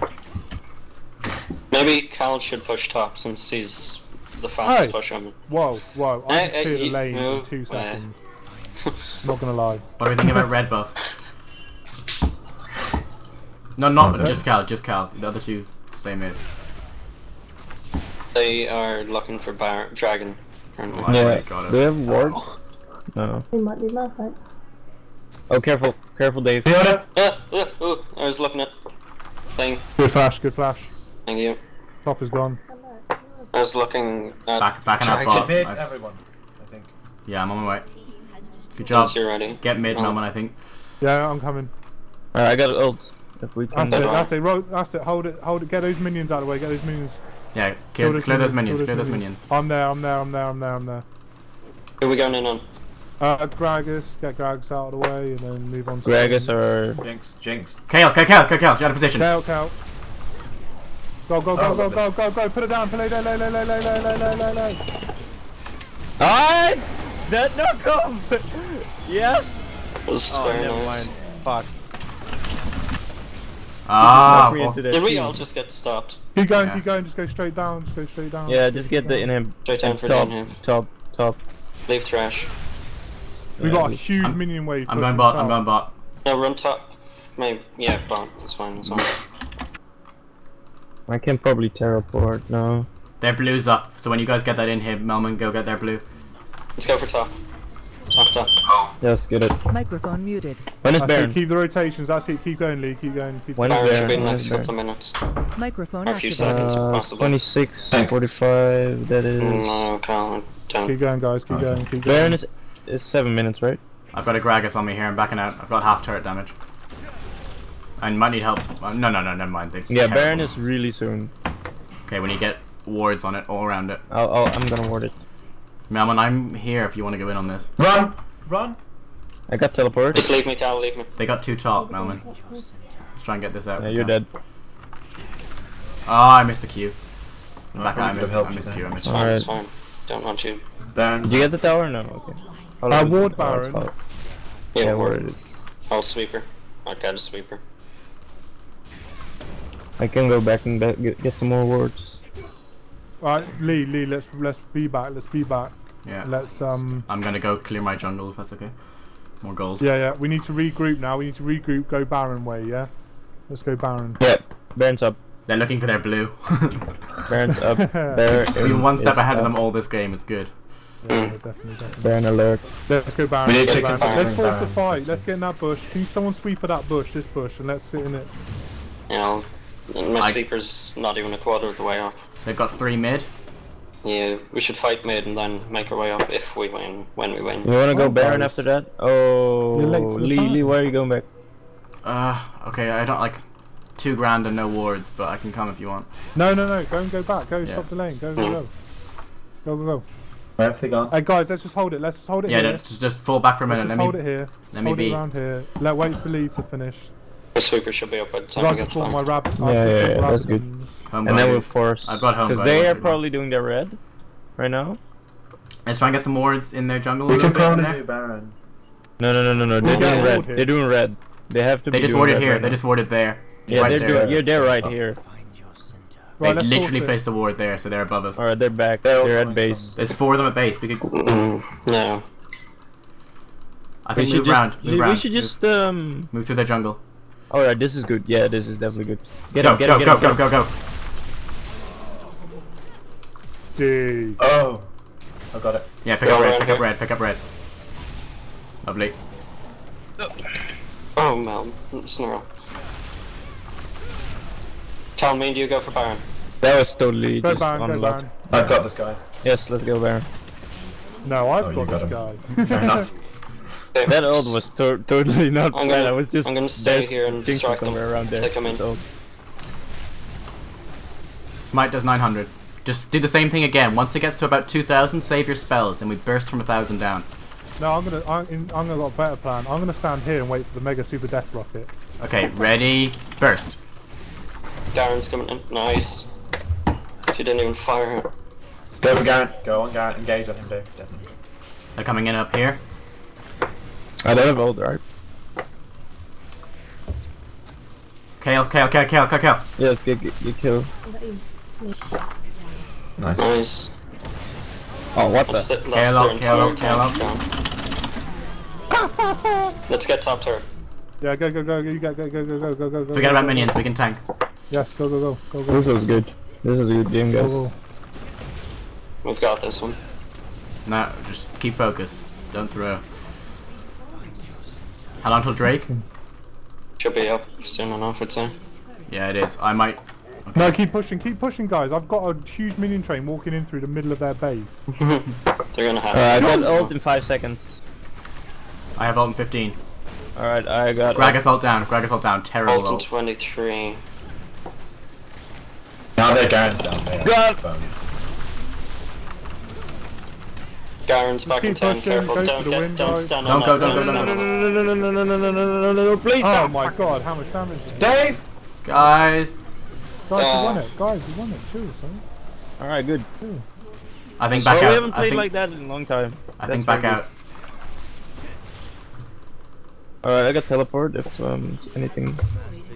Speaker 5: Maybe Cal should push top since he's the fastest
Speaker 4: Hey.
Speaker 5: pusher. on-
Speaker 4: Whoa, whoa! I
Speaker 5: Hey,
Speaker 4: just
Speaker 5: hey,
Speaker 4: cleared the
Speaker 5: you-
Speaker 4: lane
Speaker 5: no
Speaker 4: in two
Speaker 5: way.
Speaker 4: seconds. Not gonna lie.
Speaker 3: what do we think about red buff? No, not
Speaker 4: Okay.
Speaker 3: just Cal. Just Cal. The other two stay mid.
Speaker 5: They are looking for bar dragon. currently.
Speaker 3: Wow.
Speaker 2: Oh, yeah.
Speaker 3: got it.
Speaker 2: Do they have wards? Oh. No.
Speaker 6: We might need last night.
Speaker 2: Oh, careful. Careful, Dave.
Speaker 1: Fiona!
Speaker 5: Oh, uh, uh, uh, I was looking at thing.
Speaker 4: Good flash, good flash.
Speaker 5: Thank you.
Speaker 4: Top is gone.
Speaker 5: I was looking at
Speaker 3: Back, backing up
Speaker 5: dragon.
Speaker 3: bot.
Speaker 1: Mid,
Speaker 3: I-
Speaker 1: everyone. I think.
Speaker 3: Yeah, I'm on my way.
Speaker 8: Team has destroyed.
Speaker 3: Good job.
Speaker 5: Once you're ready.
Speaker 3: Get mid,
Speaker 5: Oh.
Speaker 3: Melman. I think.
Speaker 4: Yeah, I'm coming.
Speaker 2: Alright, I got ult. If we can.
Speaker 4: That's it.
Speaker 5: on.
Speaker 4: That's it. Ro- that's it. Hold it. Hold it. Get those minions out of the way. Get those minions.
Speaker 3: Yeah, clear,
Speaker 4: Kill
Speaker 3: clear those
Speaker 4: kill
Speaker 3: minions. Clear those minions.
Speaker 4: I'm there. I'm there. I'm there. I'm there. I'm there.
Speaker 5: Who are we going in on?
Speaker 4: Uh, Gragas, get Gragas out of the way, and then move on. to
Speaker 2: Gragas or.
Speaker 1: Jinx, Jinx.
Speaker 3: Kayle, Kayle, Kayle, Kayle, Kayle. You're out of position.
Speaker 4: Cal, Cal. Go, go, go,
Speaker 1: Oh,
Speaker 4: go, go, go, go! Put it down. Play, lay, lay, lay, lay, lay, lay, lay, lay, lay, lay.
Speaker 2: Alright! That no come! yes!
Speaker 5: Was
Speaker 2: Oh,
Speaker 5: very
Speaker 2: never
Speaker 5: nice.
Speaker 2: mind. Fuck.
Speaker 3: Ah,
Speaker 2: Knock me
Speaker 3: well,
Speaker 2: into the
Speaker 5: Did we all just get stopped?
Speaker 4: Keep going,
Speaker 3: Yeah.
Speaker 4: keep going. Just go straight down. Just go straight down.
Speaker 2: Yeah, just get the inhib.
Speaker 5: Straight down for
Speaker 2: top,
Speaker 5: down here.
Speaker 2: top, top.
Speaker 5: Leave Thresh.
Speaker 4: We
Speaker 2: Yeah,
Speaker 4: got a huge
Speaker 3: I'm-
Speaker 4: minion wave.
Speaker 3: I'm going bot. I'm going bot.
Speaker 5: No, run top. Maybe. Yeah, bot. That's fine. That's fine.
Speaker 2: I can probably teleport. No.
Speaker 3: Their blue's up. So when you guys get that in here, Melman, go get their blue.
Speaker 5: Let's go for top. Top, top.
Speaker 2: Yes, get it.
Speaker 9: Microphone muted.
Speaker 2: When is
Speaker 4: That's it,
Speaker 2: Baron?
Speaker 4: Keep the rotations. That's it. Keep going, Lee. Keep going. Keep
Speaker 2: When
Speaker 4: going.
Speaker 2: is
Speaker 5: Baron should be in the next
Speaker 2: is
Speaker 5: couple of minutes.
Speaker 9: Microphone
Speaker 5: Or a few
Speaker 9: activated.
Speaker 5: seconds,
Speaker 2: Uh,
Speaker 5: possibly.
Speaker 2: 26,
Speaker 1: Thank you.
Speaker 2: 45, that is...
Speaker 5: No, Cal, don't.
Speaker 4: Keep going, guys. Keep going. Keep going.
Speaker 2: Baron is, is 7 minutes, right?
Speaker 3: I've got a Gragas on me here. I'm backing out. I've got half turret damage. I might need help. Uh, no, no, no, never mind. They're
Speaker 2: Yeah,
Speaker 3: terrible.
Speaker 2: Baron is really soon.
Speaker 3: Okay, when you get wards on it, all around it.
Speaker 2: I'll, I'll, I'm gonna ward it.
Speaker 3: Melman, I'm here if you want to go in on this.
Speaker 1: Run! Run!
Speaker 2: I got teleport.
Speaker 5: Just leave me, Cal, leave me.
Speaker 3: They got two top, Melman. Let's try and get this out.
Speaker 2: Yeah, you're dead.
Speaker 3: Ah, I missed the Q.
Speaker 1: No,
Speaker 3: Back,
Speaker 1: I
Speaker 3: I missed,
Speaker 1: could've
Speaker 3: I missed the Q. I
Speaker 1: helped
Speaker 3: missed
Speaker 5: It's
Speaker 3: the
Speaker 5: fine,
Speaker 3: Q.
Speaker 5: it's fine. Don't want you.
Speaker 1: Baron's
Speaker 2: Did you get the tower? No, okay. I
Speaker 4: uh,
Speaker 2: long-
Speaker 4: ward
Speaker 2: oh,
Speaker 4: Baron.
Speaker 2: it's out.
Speaker 5: Yeah,
Speaker 2: Yeah,
Speaker 5: we're
Speaker 2: warded it.
Speaker 5: all sweeper. I got a sweeper.
Speaker 2: I can go back and back, get, get some more wards.
Speaker 4: Right, Lee, Lee. Let's let's be back. Let's be back.
Speaker 3: Yeah.
Speaker 4: Let's um.
Speaker 3: I'm gonna go clear my jungle if that's okay. More gold.
Speaker 4: Yeah, yeah. We need to regroup now. We need to regroup. Go Baron way. Yeah. Let's go Baron.
Speaker 2: Yeah, Baron's up.
Speaker 3: They're looking for their blue.
Speaker 2: Baron's up. Baron
Speaker 3: Be one step
Speaker 2: is
Speaker 3: ahead of them all this game. It's good.
Speaker 4: Yeah, definitely, definitely.
Speaker 2: Baron alert.
Speaker 4: Let's go Baron.
Speaker 1: We need
Speaker 4: let's
Speaker 1: to
Speaker 4: go Baron. Let's force the fight. Let's get in that bush. Can someone sweep at that bush? This bush, and let's sit in it.
Speaker 5: You know, and my
Speaker 3: I-
Speaker 5: sweeper's not even a quarter of the way up.
Speaker 3: They've got three mid.
Speaker 5: Yeah, we should fight mid and then make our way up if we win, when we win.
Speaker 2: You wanna go
Speaker 4: Oh,
Speaker 2: Baron
Speaker 4: guys.
Speaker 2: after that? Oh,
Speaker 4: You're late to the
Speaker 2: Lee,
Speaker 4: party.
Speaker 2: Lee, why are you going back?
Speaker 3: Uh, okay, I don't like two grand and no wards, but I can come if you want.
Speaker 4: No, no, no. Go and go back. Go.
Speaker 3: Yeah.
Speaker 4: Stop delaying. Go, go, go. Go, go, go.
Speaker 1: Where have they gone?
Speaker 4: Hey guys, let's just hold it. Let's just hold it
Speaker 3: Yeah,
Speaker 4: here.
Speaker 3: no, just just fall back for a
Speaker 4: Let's
Speaker 3: minute.
Speaker 4: just
Speaker 3: Let
Speaker 4: hold
Speaker 3: me
Speaker 4: it here.
Speaker 3: let me
Speaker 4: hold
Speaker 3: be.
Speaker 4: it around here. Let wait for Lee to finish.
Speaker 5: The sweeper should be up by the
Speaker 4: I
Speaker 5: we
Speaker 4: can
Speaker 5: get to
Speaker 4: my
Speaker 5: them.
Speaker 4: rabbit.
Speaker 2: Yeah, yeah, yeah, that's good.
Speaker 3: Home
Speaker 2: And then
Speaker 3: guy.
Speaker 2: we'll force.
Speaker 3: I've got home
Speaker 2: Because they are
Speaker 3: do you
Speaker 2: probably doing their red right now.
Speaker 3: Let's try and get some wards in their jungle. a
Speaker 1: We
Speaker 3: little
Speaker 1: can
Speaker 3: bit in
Speaker 1: probably
Speaker 3: there.
Speaker 1: do Baron.
Speaker 2: No, no, no, no, no. They're
Speaker 4: Yeah,
Speaker 2: doing red.
Speaker 4: here.
Speaker 2: They're doing red. They have to
Speaker 3: They
Speaker 2: be
Speaker 3: just
Speaker 2: doing
Speaker 3: warded here.
Speaker 2: right
Speaker 3: They
Speaker 2: now.
Speaker 3: just warded there.
Speaker 2: Yeah,
Speaker 3: right
Speaker 2: they're
Speaker 3: there.
Speaker 2: doing. You're there right
Speaker 1: Oh.
Speaker 2: here.
Speaker 7: Find your center.
Speaker 3: They
Speaker 4: Right,
Speaker 3: literally placed a ward there, so they're above us.
Speaker 2: Alright, they're back.
Speaker 1: They're
Speaker 2: They're at base.
Speaker 1: from-
Speaker 3: There's four of them at base. We could.
Speaker 5: No.
Speaker 3: I
Speaker 2: We
Speaker 3: think
Speaker 2: should
Speaker 3: move
Speaker 2: just.
Speaker 3: round. Move
Speaker 2: we
Speaker 3: round.
Speaker 2: should
Speaker 3: Move-
Speaker 2: um.
Speaker 3: move through their jungle.
Speaker 2: Oh, Alright, this is good. Yeah, this is definitely good. Get
Speaker 3: Go,
Speaker 2: him, get
Speaker 3: go,
Speaker 2: him, get
Speaker 3: go,
Speaker 2: him,
Speaker 3: go,
Speaker 2: get him.
Speaker 3: go, go.
Speaker 4: Dude.
Speaker 1: Oh. I got it.
Speaker 3: Yeah, pick
Speaker 5: Go
Speaker 3: up red, pick up red, pick up red. Lovely.
Speaker 5: Oh, Mel. Snarl. Tell me do you go for Baron.
Speaker 2: That was totally
Speaker 4: Go
Speaker 2: just
Speaker 4: Baron, go
Speaker 2: unlocked.
Speaker 4: Baron.
Speaker 1: I've got this guy.
Speaker 2: Yes, let's go Baron.
Speaker 4: No, I've
Speaker 1: Oh,
Speaker 4: got
Speaker 1: got
Speaker 4: this
Speaker 1: him.
Speaker 4: guy.
Speaker 1: Fair enough.
Speaker 5: Okay.
Speaker 2: That ult was to totally not
Speaker 5: I'm
Speaker 2: planned.
Speaker 5: gonna-
Speaker 2: I was just
Speaker 5: I'm gonna stay here and
Speaker 2: Jinx
Speaker 5: distract
Speaker 2: is somewhere
Speaker 5: them.
Speaker 2: around there.
Speaker 5: Take 'em in.
Speaker 2: So
Speaker 3: Smite does 900. Just do the same thing again. Once it gets to about 2,000, save your spells. Then we burst from 1,000 down.
Speaker 4: No, I'm gonna. I'm, in, I'm gonna got a better plan. I'm gonna stand here and wait for the Mega Super Death Rocket.
Speaker 3: Okay, ready, burst.
Speaker 5: Garen's coming in. Nice. She didn't even fire it.
Speaker 1: Go for Garen. Go on, Garen. Engage on him, Dave. Definitely.
Speaker 3: They're coming in up here.
Speaker 2: I don't have ult, right?
Speaker 3: Kayle, Kayle, Kayle, Kayle, Kayle, Kayle.
Speaker 2: Yes, get get, get kill.
Speaker 1: Nice.
Speaker 5: Nice.
Speaker 2: Oh, what
Speaker 5: That's,
Speaker 2: the?
Speaker 5: the, Kayle
Speaker 3: up,
Speaker 5: Kayle
Speaker 3: up, Kayle
Speaker 5: tank. Let's get top turret.
Speaker 4: Yeah, go, go, go, you go, go, go, go, go, go, go, go.
Speaker 3: Forget about minions, we can tank.
Speaker 4: Yes, go, go, go, go, go.
Speaker 2: This was good. This is a good game,
Speaker 4: Go,
Speaker 2: guys.
Speaker 4: go.
Speaker 5: We've got this one.
Speaker 3: No, just keep focus. Don't throw. How long till Drake?
Speaker 5: Should be up soon enough, I'd say.
Speaker 3: Yeah, it is. I might.
Speaker 4: No, keep pushing, keep pushing, guys. I've got a huge minion train walking in through the middle of their base.
Speaker 5: They're gonna have
Speaker 2: Alright, I
Speaker 5: it.
Speaker 2: got ult in 5 seconds.
Speaker 3: I have ult in 15.
Speaker 2: Alright, I got
Speaker 3: Gragas ult down. Gragas ult down. Terrible
Speaker 5: Ult in 23.
Speaker 1: Now they're going down there.
Speaker 2: God.
Speaker 1: Boom.
Speaker 5: Garen's back in
Speaker 4: Keep
Speaker 5: 10,
Speaker 4: pushing,
Speaker 5: careful.
Speaker 4: go
Speaker 5: Don't
Speaker 4: for the
Speaker 5: get,
Speaker 4: wind,
Speaker 5: don't
Speaker 4: guys.
Speaker 5: stand
Speaker 3: Don't
Speaker 5: on
Speaker 3: go,
Speaker 5: that.
Speaker 3: don't go,
Speaker 5: stand
Speaker 3: don't
Speaker 5: on
Speaker 3: go.
Speaker 5: that.
Speaker 2: no, no, no, no, no, no, no, no, no, no, please
Speaker 4: Oh
Speaker 2: stop.
Speaker 4: my god, how much damage?
Speaker 1: Dave!
Speaker 3: Guys!
Speaker 4: Guys,
Speaker 5: Ah.
Speaker 4: we won it. Guys, we won it. Chill, son.
Speaker 2: Alright, good.
Speaker 3: I think
Speaker 2: Well,
Speaker 3: back
Speaker 2: we
Speaker 3: out.
Speaker 2: haven't
Speaker 3: I
Speaker 2: played
Speaker 3: think,
Speaker 2: like that in a long time.
Speaker 3: I
Speaker 2: That's
Speaker 3: think back
Speaker 2: very
Speaker 3: out.
Speaker 2: Alright, I got teleport if um anything.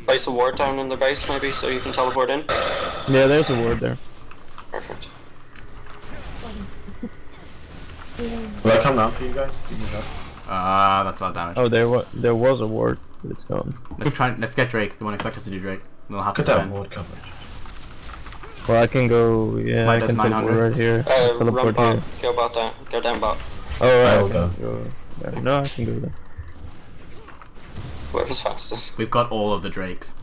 Speaker 5: Place a ward down in their base, maybe, so you can teleport in.
Speaker 2: Yeah, there's a word there.
Speaker 5: Perfect.
Speaker 1: Will I come round for you guys? Do you need help?
Speaker 3: Ah, that's a lot of damage.
Speaker 2: Oh, there was there was a ward, but it's gone.
Speaker 3: Let's try. Let's get Drake. They won't expect us to do Drake. They'll have to
Speaker 1: Could have ward coverage.
Speaker 2: Well, I can go. Yeah, I can teleport
Speaker 3: 900.
Speaker 2: right here.
Speaker 5: Uh, run
Speaker 2: teleport
Speaker 5: bot.
Speaker 2: here.
Speaker 5: Go bot down. Go down bot.
Speaker 2: Oh, right.
Speaker 1: I
Speaker 2: I
Speaker 1: will go.
Speaker 2: go there. No, I can go there.
Speaker 5: Whoever's fastest.
Speaker 3: We've got all of the Drakes.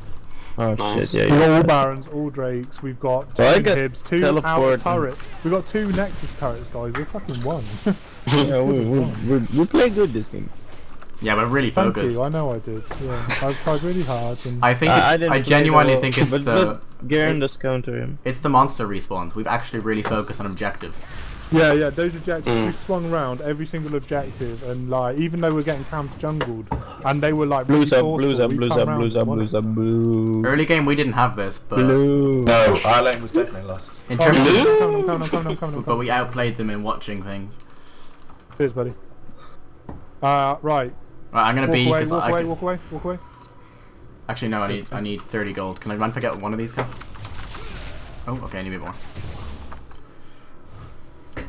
Speaker 2: Oh
Speaker 5: Nice.
Speaker 2: shit! Yeah,
Speaker 4: We've got all Barons, all Drakes. We've got two
Speaker 2: Well,
Speaker 4: Hibs, two
Speaker 2: teleport
Speaker 4: out turret. We've got two Nexus turrets, guys. We're fucking won.
Speaker 2: yeah we, we, we, we played good this game.
Speaker 3: Yeah, we're really
Speaker 4: Thank
Speaker 3: focused.
Speaker 4: you. I know I did. Yeah, I've tried really hard. And
Speaker 3: I think it's,
Speaker 2: I,
Speaker 3: I, genuinely think it's
Speaker 2: but,
Speaker 3: the
Speaker 2: Garen does counter him.
Speaker 3: it's the monster respawns. We've actually really focused on objectives.
Speaker 4: Yeah, yeah, those objectives.
Speaker 5: Mm.
Speaker 4: We swung round every single objective, and like, even though we're getting camped jungled, and they were like
Speaker 2: Blues
Speaker 4: really
Speaker 2: up, blues
Speaker 4: forceful,
Speaker 2: up,
Speaker 4: we
Speaker 2: blues
Speaker 4: come
Speaker 2: up, blues up,
Speaker 4: won it.
Speaker 2: blues up, blue.
Speaker 3: Early game we didn't have this, but
Speaker 2: Blue.
Speaker 1: No, our lane was definitely lost.
Speaker 3: in
Speaker 4: Oh,
Speaker 3: terms
Speaker 4: I'm
Speaker 3: of,
Speaker 4: coming, I'm coming, I'm coming, I'm coming, I'm coming.
Speaker 3: but we outplayed them in watching things.
Speaker 4: Cheers, buddy. Uh, right.
Speaker 3: Right, I'm gonna
Speaker 4: Walk
Speaker 3: be
Speaker 4: away,
Speaker 3: because
Speaker 4: walk
Speaker 3: I
Speaker 4: away,
Speaker 3: can,
Speaker 4: walk away, walk away.
Speaker 3: actually no, I need I need 30 gold. Can I run pick out one of these? Cup? Oh, okay, I need a bit more.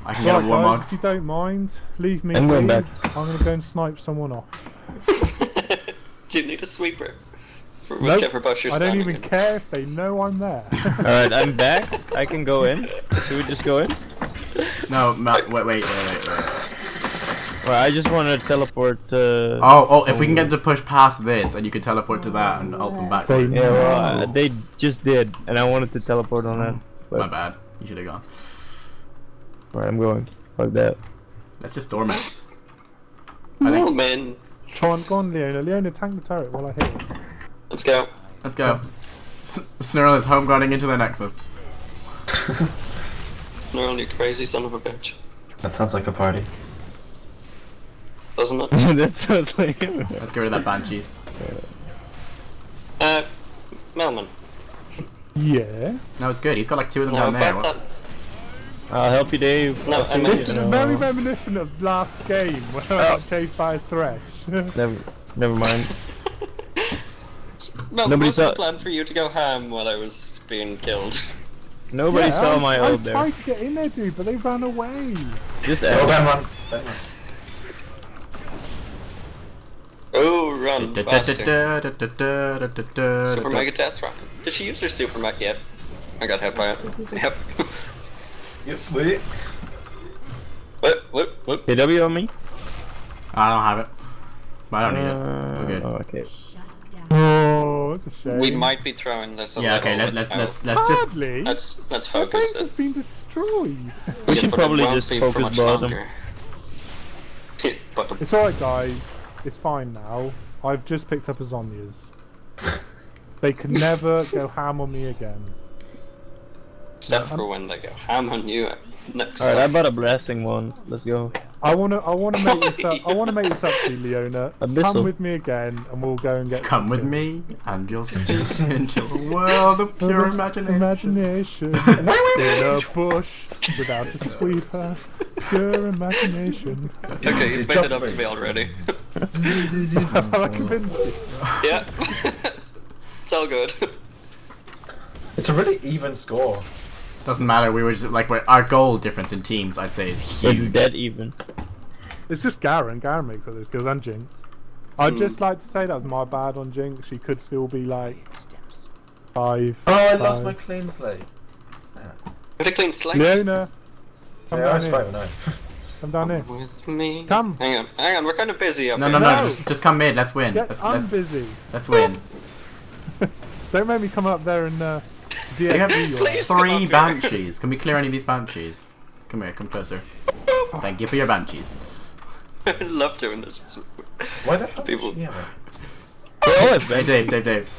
Speaker 3: I can get
Speaker 4: Right,
Speaker 3: a war
Speaker 4: guys, if you don't mind, leave me.
Speaker 2: I'm going
Speaker 4: be.
Speaker 2: back.
Speaker 4: I'm gonna go and snipe someone off.
Speaker 5: Do you need a sweeper? For
Speaker 4: Nope,
Speaker 5: whichever bush you're
Speaker 4: I don't even
Speaker 5: in.
Speaker 4: care if they know I'm there.
Speaker 2: Alright, I'm back. I can go in. Should we just go in?
Speaker 3: No, ma- wait, wait, wait, wait, wait.
Speaker 2: Well, I just want to teleport. Uh,
Speaker 3: Oh, oh, if we can get to push past this and you can teleport to that and ult them back.
Speaker 4: They-
Speaker 2: Yeah, well, uh, they just did, and I wanted to teleport on that.
Speaker 3: My
Speaker 2: But
Speaker 3: bad. You should have gone.
Speaker 2: Alright, I'm going. Fuck that.
Speaker 3: Let's just storm it. I
Speaker 5: Well,
Speaker 3: think.
Speaker 5: man.
Speaker 4: Go on, go on, Leona. Leona, tank the turret while I hit it.
Speaker 5: Let's go.
Speaker 3: Let's go. S- Snurl is home grounding into the Nexus.
Speaker 5: Neural, you crazy son of a bitch.
Speaker 1: That sounds like a party.
Speaker 5: Doesn't it?
Speaker 2: that sounds like
Speaker 3: Let's get rid of that Banshees.
Speaker 5: Uh, Melman.
Speaker 4: Yeah.
Speaker 3: No, it's good. He's got like two of them
Speaker 5: No,
Speaker 3: down there.
Speaker 5: that.
Speaker 2: I'll help you, Dave.
Speaker 5: No,
Speaker 2: I'll
Speaker 5: I
Speaker 2: see
Speaker 5: meant-
Speaker 2: you,
Speaker 4: This is
Speaker 2: know.
Speaker 4: very reminiscent of last game when I got oh. chased by a thresh.
Speaker 2: Never, never mind.
Speaker 5: No,
Speaker 2: Nobody
Speaker 5: was the plan for you to go ham while I was being killed?
Speaker 2: Nobody
Speaker 4: Yeah,
Speaker 2: saw
Speaker 4: I,
Speaker 2: my
Speaker 4: I
Speaker 2: ult there.
Speaker 4: tried to get in there, dude, but they ran away.
Speaker 2: Just
Speaker 1: Go
Speaker 2: ask.
Speaker 1: Ben run. Ben run.
Speaker 5: Oh, run faster. Super Mega Death Rocket. Did she use her Super Mega yet? I got hit by it. Yep.
Speaker 1: Yep, wait.
Speaker 5: Whoop, whoop, whoop.
Speaker 2: KW on me?
Speaker 3: I don't have it. But I don't need it.
Speaker 2: Uh,
Speaker 3: We're good.
Speaker 2: oh, okay.
Speaker 4: Oh, that's a shame.
Speaker 5: We might be throwing this a
Speaker 3: Yeah, okay, let, let's, let's, let's just...
Speaker 4: Hardly.
Speaker 5: Let's let's focus
Speaker 4: base has been destroyed.
Speaker 2: We
Speaker 5: Yeah,
Speaker 2: should probably just focus
Speaker 5: much
Speaker 2: bottom.
Speaker 5: longer. but
Speaker 4: It's alright, guys. It's fine now. I've just picked up a Zhonya's. They can never go ham on me again.
Speaker 5: Except for when they go ham on you next
Speaker 2: Alright, I
Speaker 5: time.
Speaker 2: bought a blessing one. Let's go.
Speaker 4: I wanna, I wanna make this up. I wanna make this up to you, Leona. Come with me again, and we'll go and get.
Speaker 3: Come with
Speaker 4: kills.
Speaker 3: me, and you'll see into a world of pure imagination.
Speaker 4: Imagination. In a bush without a sweeper. Pure imagination.
Speaker 5: Okay, you've made it up to me already.
Speaker 4: Have I convinced you?
Speaker 5: yeah. it's all good.
Speaker 1: It's a really even score.
Speaker 3: Doesn't matter, we were just, like, we're, our goal difference in teams, I'd say, is
Speaker 2: It's
Speaker 3: huge.
Speaker 2: dead even.
Speaker 4: It's just Garen. Garen makes all those kills and Jinx. I'd just like to say that was my bad on Jinx. She could still be like five.
Speaker 1: Oh, I lost
Speaker 4: five.
Speaker 1: my clean slate.
Speaker 5: With a clean slate.
Speaker 4: Leona, come
Speaker 1: Yeah, I
Speaker 4: down
Speaker 1: was
Speaker 4: here.
Speaker 1: 5 and 9.
Speaker 4: Come down here.
Speaker 5: With me.
Speaker 4: Come.
Speaker 5: Hang on, hang on. We're kind of busy up
Speaker 3: No,
Speaker 5: here.
Speaker 3: no, no,
Speaker 4: No.
Speaker 3: just, just come mid, let's win.
Speaker 4: Get
Speaker 3: Let's, let's,
Speaker 4: unbusy.
Speaker 3: let's win.
Speaker 4: Don't make me come up there and uh,
Speaker 3: We have
Speaker 4: you.
Speaker 5: Please come up
Speaker 3: three banshees. Can we clear any of these banshees? Come here, come closer. Thank you for your banshees.
Speaker 5: I love doing this.
Speaker 1: Why the hell
Speaker 5: People-
Speaker 1: People... she have?
Speaker 2: They oh, all have
Speaker 3: Hey,
Speaker 2: been.
Speaker 3: Dave, Dave, Dave.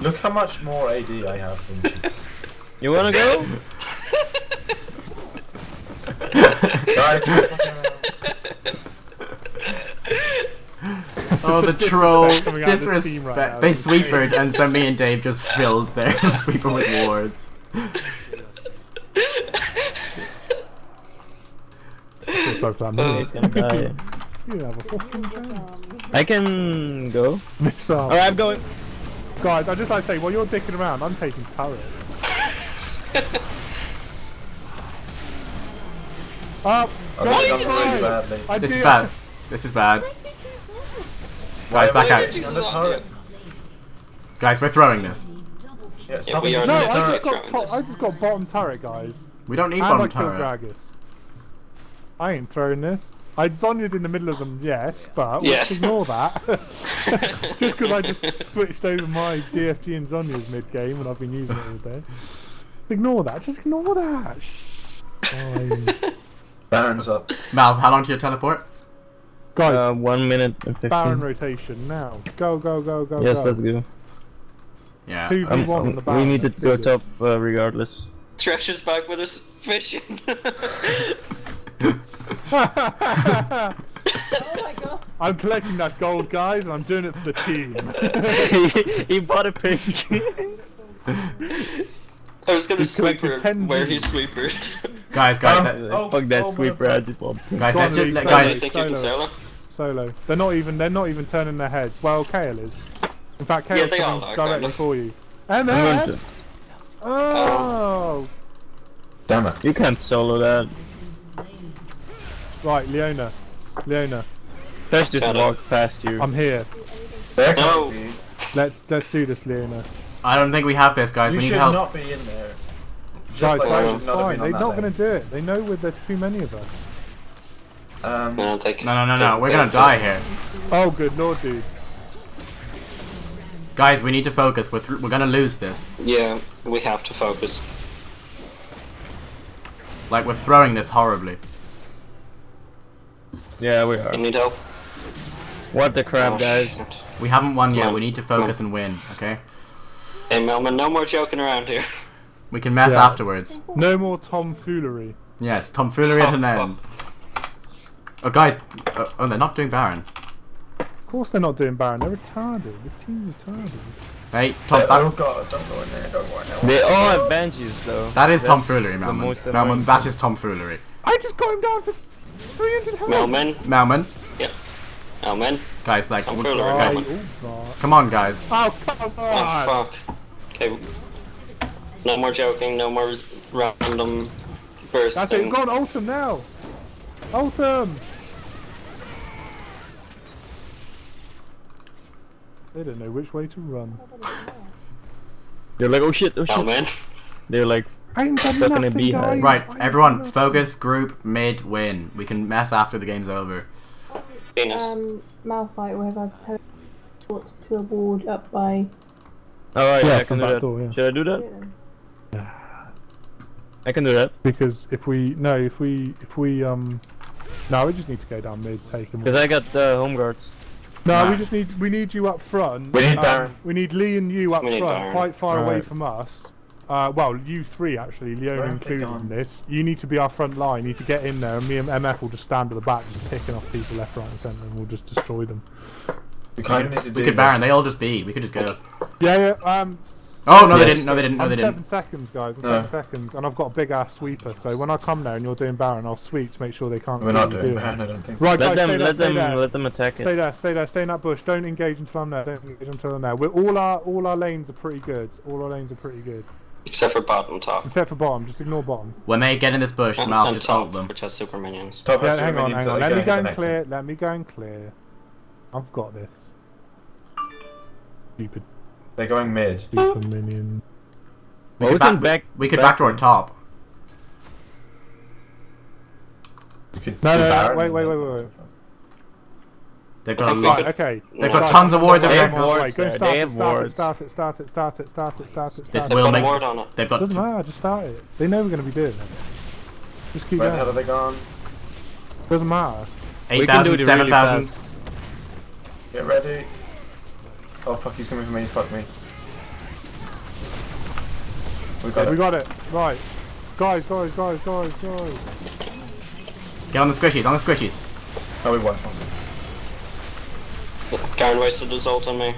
Speaker 1: Look how much more AD I have than she.
Speaker 2: You wanna go?
Speaker 1: Guys, fucking-
Speaker 3: Oh, the troll
Speaker 4: coming out of this team right
Speaker 3: disrespect. they
Speaker 4: this is
Speaker 3: sweepered, and so me and Dave just filled their sweeper with wards.
Speaker 4: Feel sorry for that
Speaker 2: He's
Speaker 4: man.
Speaker 2: gonna die.
Speaker 4: You have a fucking chance.
Speaker 2: I can go.
Speaker 4: Miss.
Speaker 2: Alright, I'm going.
Speaker 4: Guys, I just like to say, while you're dicking around, I'm taking turret. Up!
Speaker 1: Oh, oh
Speaker 4: Go
Speaker 1: that's
Speaker 4: for
Speaker 1: done really
Speaker 4: it.
Speaker 1: badly.
Speaker 4: I
Speaker 3: This is bad. This is bad.
Speaker 1: Why
Speaker 3: Guys, back out.
Speaker 1: we on the turret?
Speaker 3: Guys, we're throwing this.
Speaker 1: Yeah,
Speaker 5: Yeah, we are
Speaker 4: No, I just got top. I just got bottom turret, guys.
Speaker 3: We don't need
Speaker 4: And I
Speaker 3: bottom
Speaker 4: killed
Speaker 3: turret.
Speaker 4: Gragas. I ain't throwing this. I Zhonya'd in the middle of them, yes, but we'll
Speaker 5: Yes.
Speaker 4: ignore that. just because I just switched over my DFG and Zhonya's mid game and I've been using it all day. Ignore that, just ignore that. Shh. Fine.
Speaker 1: Baron's up.
Speaker 3: Mal, how long to your teleport?
Speaker 4: Guys,
Speaker 2: Uh, one minute and fifteen.
Speaker 4: Baron rotation now. Go, go, go, go,
Speaker 2: yes,
Speaker 4: go.
Speaker 2: let's go.
Speaker 3: Yeah.
Speaker 4: Who-
Speaker 3: um,
Speaker 4: who won the
Speaker 2: we need to go top uh, regardless.
Speaker 5: Thresh is back with his vision.
Speaker 6: Oh my god.
Speaker 4: I'm collecting that gold, guys, and I'm doing it for the team.
Speaker 2: he, he bought a pink.
Speaker 5: I was gonna
Speaker 4: He's collected
Speaker 5: sweeper
Speaker 4: 10
Speaker 5: where he
Speaker 4: views.
Speaker 5: sweepered.
Speaker 3: guys, guys,
Speaker 1: Um,
Speaker 3: that,
Speaker 1: Oh,
Speaker 2: Fuck that
Speaker 1: oh,
Speaker 2: sweeper, I just want pink.
Speaker 3: guys, that,
Speaker 4: Lee,
Speaker 3: that,
Speaker 4: solo.
Speaker 5: I
Speaker 3: guys,
Speaker 5: think you can
Speaker 4: Solo.
Speaker 5: solo.
Speaker 4: Solo. They're not even. They're not even turning their heads. Well, Kayle is. In fact,
Speaker 5: Yeah, is
Speaker 4: coming
Speaker 5: are,
Speaker 4: directly
Speaker 5: kind of.
Speaker 4: for you.
Speaker 2: I'm
Speaker 4: And
Speaker 2: going.
Speaker 4: Oh.
Speaker 1: Damn it.
Speaker 2: You can't solo that.
Speaker 4: Right, Leona. Leona.
Speaker 2: Dash just
Speaker 5: Got it.
Speaker 2: past you.
Speaker 4: I'm here.
Speaker 1: They're
Speaker 5: No.
Speaker 1: coming for you.
Speaker 4: Let's let's do this, Leona.
Speaker 3: I don't think we have this, guys.
Speaker 1: You
Speaker 3: we need
Speaker 1: should
Speaker 3: help.
Speaker 1: not be in there. Just
Speaker 4: Guys,
Speaker 1: like I
Speaker 4: guys,
Speaker 1: should not
Speaker 4: fine. They're not
Speaker 1: lane.
Speaker 4: going to do it. They know with there's too many of us.
Speaker 1: Um,
Speaker 5: No, take,
Speaker 3: No, no, no, no.
Speaker 5: take-
Speaker 3: We're gonna
Speaker 5: take-
Speaker 3: die here.
Speaker 4: Oh, good lord, dude.
Speaker 3: Guys, we need to focus. We're, th- we're gonna lose this.
Speaker 5: Yeah, we have to focus.
Speaker 3: Like, we're throwing this horribly.
Speaker 2: Yeah, we are.
Speaker 5: You need help?
Speaker 2: What the crap,
Speaker 5: Oh,
Speaker 2: guys?
Speaker 5: shit.
Speaker 3: We haven't won yet.
Speaker 5: Come on.
Speaker 3: We need to focus and win, okay?
Speaker 5: Hey, Melman, no more joking around here.
Speaker 3: We can mess
Speaker 4: Yeah.
Speaker 3: afterwards.
Speaker 4: No more tomfoolery.
Speaker 3: Yes, tomfoolery at an end. Oh, guys. Uh, oh, they're not doing Baron.
Speaker 4: Of course they're not doing Baron. They're retarded. This team's retarded.
Speaker 3: Hey, Tom,
Speaker 1: oh
Speaker 3: that,
Speaker 1: god, don't go in there, don't go in there.
Speaker 2: They all have banshees, though.
Speaker 3: that is
Speaker 2: That's
Speaker 3: tomfoolery,
Speaker 2: the
Speaker 3: Melman.
Speaker 2: most
Speaker 3: Melman,
Speaker 2: annoying
Speaker 3: that
Speaker 2: thing.
Speaker 3: is tomfoolery.
Speaker 4: I just got him down to 300 health.
Speaker 5: Melman,
Speaker 3: Melman, Yeah.
Speaker 5: Melman.
Speaker 3: guys, like,
Speaker 5: Tomfoolery,
Speaker 3: guys,
Speaker 4: Right, oh,
Speaker 3: come on, guys.
Speaker 4: Oh, come
Speaker 5: Oh, fuck. Okay. No more joking, no more s- random
Speaker 4: That's it.
Speaker 5: bursting.
Speaker 4: Go on, ult him now. Ult him. They don't know which way to run.
Speaker 2: They're like, oh shit, oh shit.
Speaker 5: Oh man.
Speaker 2: They're like,
Speaker 4: I ain't done
Speaker 2: Stuck in a beehive.
Speaker 3: Right,
Speaker 4: I
Speaker 3: everyone, focus, group, mid, win. We can mess after the game's over.
Speaker 5: Venus.
Speaker 6: Um, Malphite, whoever teleports to a ward up by.
Speaker 2: alright,
Speaker 4: Yeah,
Speaker 2: I can do
Speaker 4: that
Speaker 2: that.
Speaker 4: door, yeah.
Speaker 2: Should I do that? Yeah. I can do that.
Speaker 4: Because if we no, if we if we um, no, we just need to go down mid, take them.
Speaker 2: Because I got uh, home guards.
Speaker 4: No, we just need we need you up front.
Speaker 1: We need
Speaker 4: um,
Speaker 1: Baron.
Speaker 4: We need Lee and you up
Speaker 5: We
Speaker 4: front, quite far away from us. Uh, well, you three actually,
Speaker 1: Where
Speaker 4: Leon
Speaker 1: have
Speaker 4: included in this. You need to be our front line. You need to get in there, and me and MF will just stand at the back, just picking off people left, right, and centre, and we'll just destroy them.
Speaker 1: We kind of need to do
Speaker 3: We could Baron, they all just be. We could just go.
Speaker 4: Yeah, yeah. Um,
Speaker 3: Oh, no, they didn't, no, they didn't, no,
Speaker 4: I'm
Speaker 3: they
Speaker 4: seven
Speaker 3: didn't.
Speaker 4: seconds, guys. I'm
Speaker 1: No.
Speaker 4: seven uh. seconds, and I've got a big ass sweeper. So when I come there and you're doing Baron, I'll sweep to make sure they can't
Speaker 1: We're
Speaker 4: see
Speaker 1: not doing
Speaker 4: you're
Speaker 1: Baron, I don't think.
Speaker 4: Right,
Speaker 2: Let
Speaker 4: guys,
Speaker 2: them,
Speaker 4: stay there,
Speaker 2: let
Speaker 4: stay
Speaker 2: them,
Speaker 4: there.
Speaker 2: let them attack it.
Speaker 4: Stay there, stay there, stay in that bush. Don't engage until I'm there. Don't engage until I'm there. We're, all our all our lanes are pretty good. All our lanes are pretty good,
Speaker 5: Except for bottom top.
Speaker 4: except for bottom. Just ignore bottom.
Speaker 3: When they get in this bush,
Speaker 5: And,
Speaker 3: Mal
Speaker 5: and
Speaker 3: just
Speaker 5: top,
Speaker 3: hold them.
Speaker 5: which has super minions.
Speaker 1: Top
Speaker 4: Yeah,
Speaker 1: us
Speaker 4: hang on, hang on. Let me go and clear. Let me go and clear. I've got this. Stupid,
Speaker 1: They're going mid.
Speaker 4: stupid minion.
Speaker 3: We
Speaker 2: Well,
Speaker 3: could,
Speaker 2: we can
Speaker 3: back,
Speaker 2: back-
Speaker 3: we could
Speaker 2: back
Speaker 3: backdoor
Speaker 2: them.
Speaker 3: top.
Speaker 1: We could
Speaker 4: No, no, no,
Speaker 1: Baron
Speaker 4: wait, wait, wait, wait.
Speaker 3: They've got a
Speaker 5: think we
Speaker 3: lot.
Speaker 5: could-
Speaker 4: Right, okay.
Speaker 3: They've got tons of wards over
Speaker 2: They have
Speaker 4: Go
Speaker 2: wards
Speaker 4: and start
Speaker 2: they
Speaker 4: it,
Speaker 2: have
Speaker 4: start it,
Speaker 2: wards.
Speaker 4: start it, start it, start it, start it, start it,
Speaker 3: This
Speaker 4: start it.
Speaker 3: will
Speaker 5: Put a
Speaker 3: make.
Speaker 5: ward on it.
Speaker 3: They've got.
Speaker 4: Doesn't matter, just start it. They know we're going to be doing it. Just keep
Speaker 1: Where the hell are they gone?
Speaker 4: Doesn't matter.
Speaker 2: We
Speaker 3: 8,000,
Speaker 2: it really
Speaker 3: 7,000.
Speaker 1: Get ready. Oh fuck, he's coming for me. Fuck me. We got
Speaker 4: We
Speaker 1: it.
Speaker 4: got it. Right. Guys, guys, guys, guys, guys.
Speaker 3: Get on the squishies, on the squishies.
Speaker 1: Oh, we won.
Speaker 5: Garen wasted his ult on me.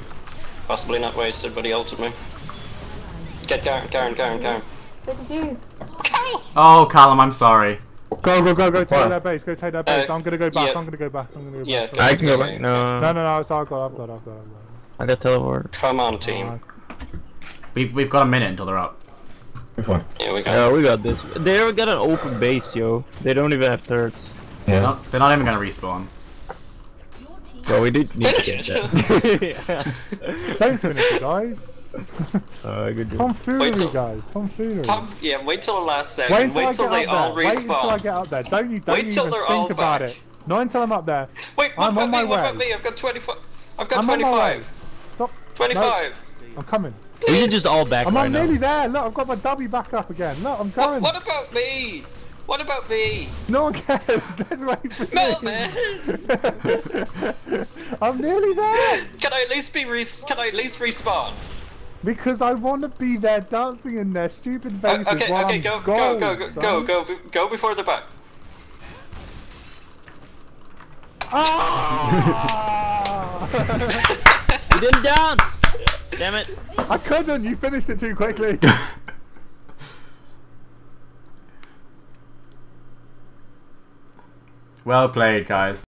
Speaker 5: Possibly not wasted, but he ulted me. Get Garen, Garen, Garen, Garen.
Speaker 6: What did you?
Speaker 3: Oh, Callum, I'm sorry.
Speaker 4: Go, go, go, go, take
Speaker 1: What?
Speaker 4: their base, go take their base.
Speaker 5: Uh,
Speaker 4: I'm gonna go back,
Speaker 5: yeah.
Speaker 4: I'm gonna go back, I'm gonna go
Speaker 5: Yeah,
Speaker 4: back.
Speaker 5: go.
Speaker 2: I can go back. No,
Speaker 4: No, no, no, it's I've got, I've got, I've got, I've got.
Speaker 2: I got teleport.
Speaker 5: Come on, team.
Speaker 3: We've, we've got a minute until they're up.
Speaker 1: We've.
Speaker 5: Yeah, we got
Speaker 2: Yeah, we got this. They already got an open base, yo. They don't even have turrets.
Speaker 1: Yeah.
Speaker 3: No, they're not even gonna respawn.
Speaker 8: Your team
Speaker 2: So we did need to get that.
Speaker 4: Don't finish it, guys.
Speaker 2: Alright, good job.
Speaker 4: Tomfoolery,
Speaker 5: till-
Speaker 4: guys. Tomfoolery.
Speaker 5: Top, yeah, wait till the last second.
Speaker 4: Wait
Speaker 5: Wait,
Speaker 4: until
Speaker 5: till they all
Speaker 4: up there. Wait until I
Speaker 5: respawn.
Speaker 4: get up there. Don't you, don't
Speaker 5: Wait
Speaker 4: even
Speaker 5: till they're all
Speaker 4: think about
Speaker 5: back.
Speaker 4: it. Not until I'm up there.
Speaker 5: Wait, what
Speaker 4: I'm
Speaker 5: about
Speaker 4: on
Speaker 5: me?
Speaker 4: my
Speaker 5: What about
Speaker 4: way.
Speaker 5: me? I've got 25. I've got
Speaker 4: I'm on my way.
Speaker 5: 25.
Speaker 4: Stop.
Speaker 5: 25.
Speaker 4: I'm coming.
Speaker 2: We should just all back
Speaker 4: I'm,
Speaker 2: right
Speaker 4: I'm nearly there. Look, I've got my W back up again. Look, I'm
Speaker 5: What,
Speaker 4: going.
Speaker 5: what about me? What about me?
Speaker 4: No one cares. Let's wait for
Speaker 5: No,
Speaker 4: me.
Speaker 5: man.
Speaker 4: I'm nearly there.
Speaker 5: Can I at least be res- Can I at least respawn?
Speaker 4: Because I want to be there dancing in their stupid
Speaker 5: Uh,
Speaker 4: faces
Speaker 5: okay, okay,
Speaker 4: I'm
Speaker 5: go, go, go, go,
Speaker 4: son.
Speaker 5: go, go, go before the back.
Speaker 4: Ah!
Speaker 2: You didn't dance! Damn it.
Speaker 4: I couldn't. You finished it too quickly.
Speaker 3: Well played, guys.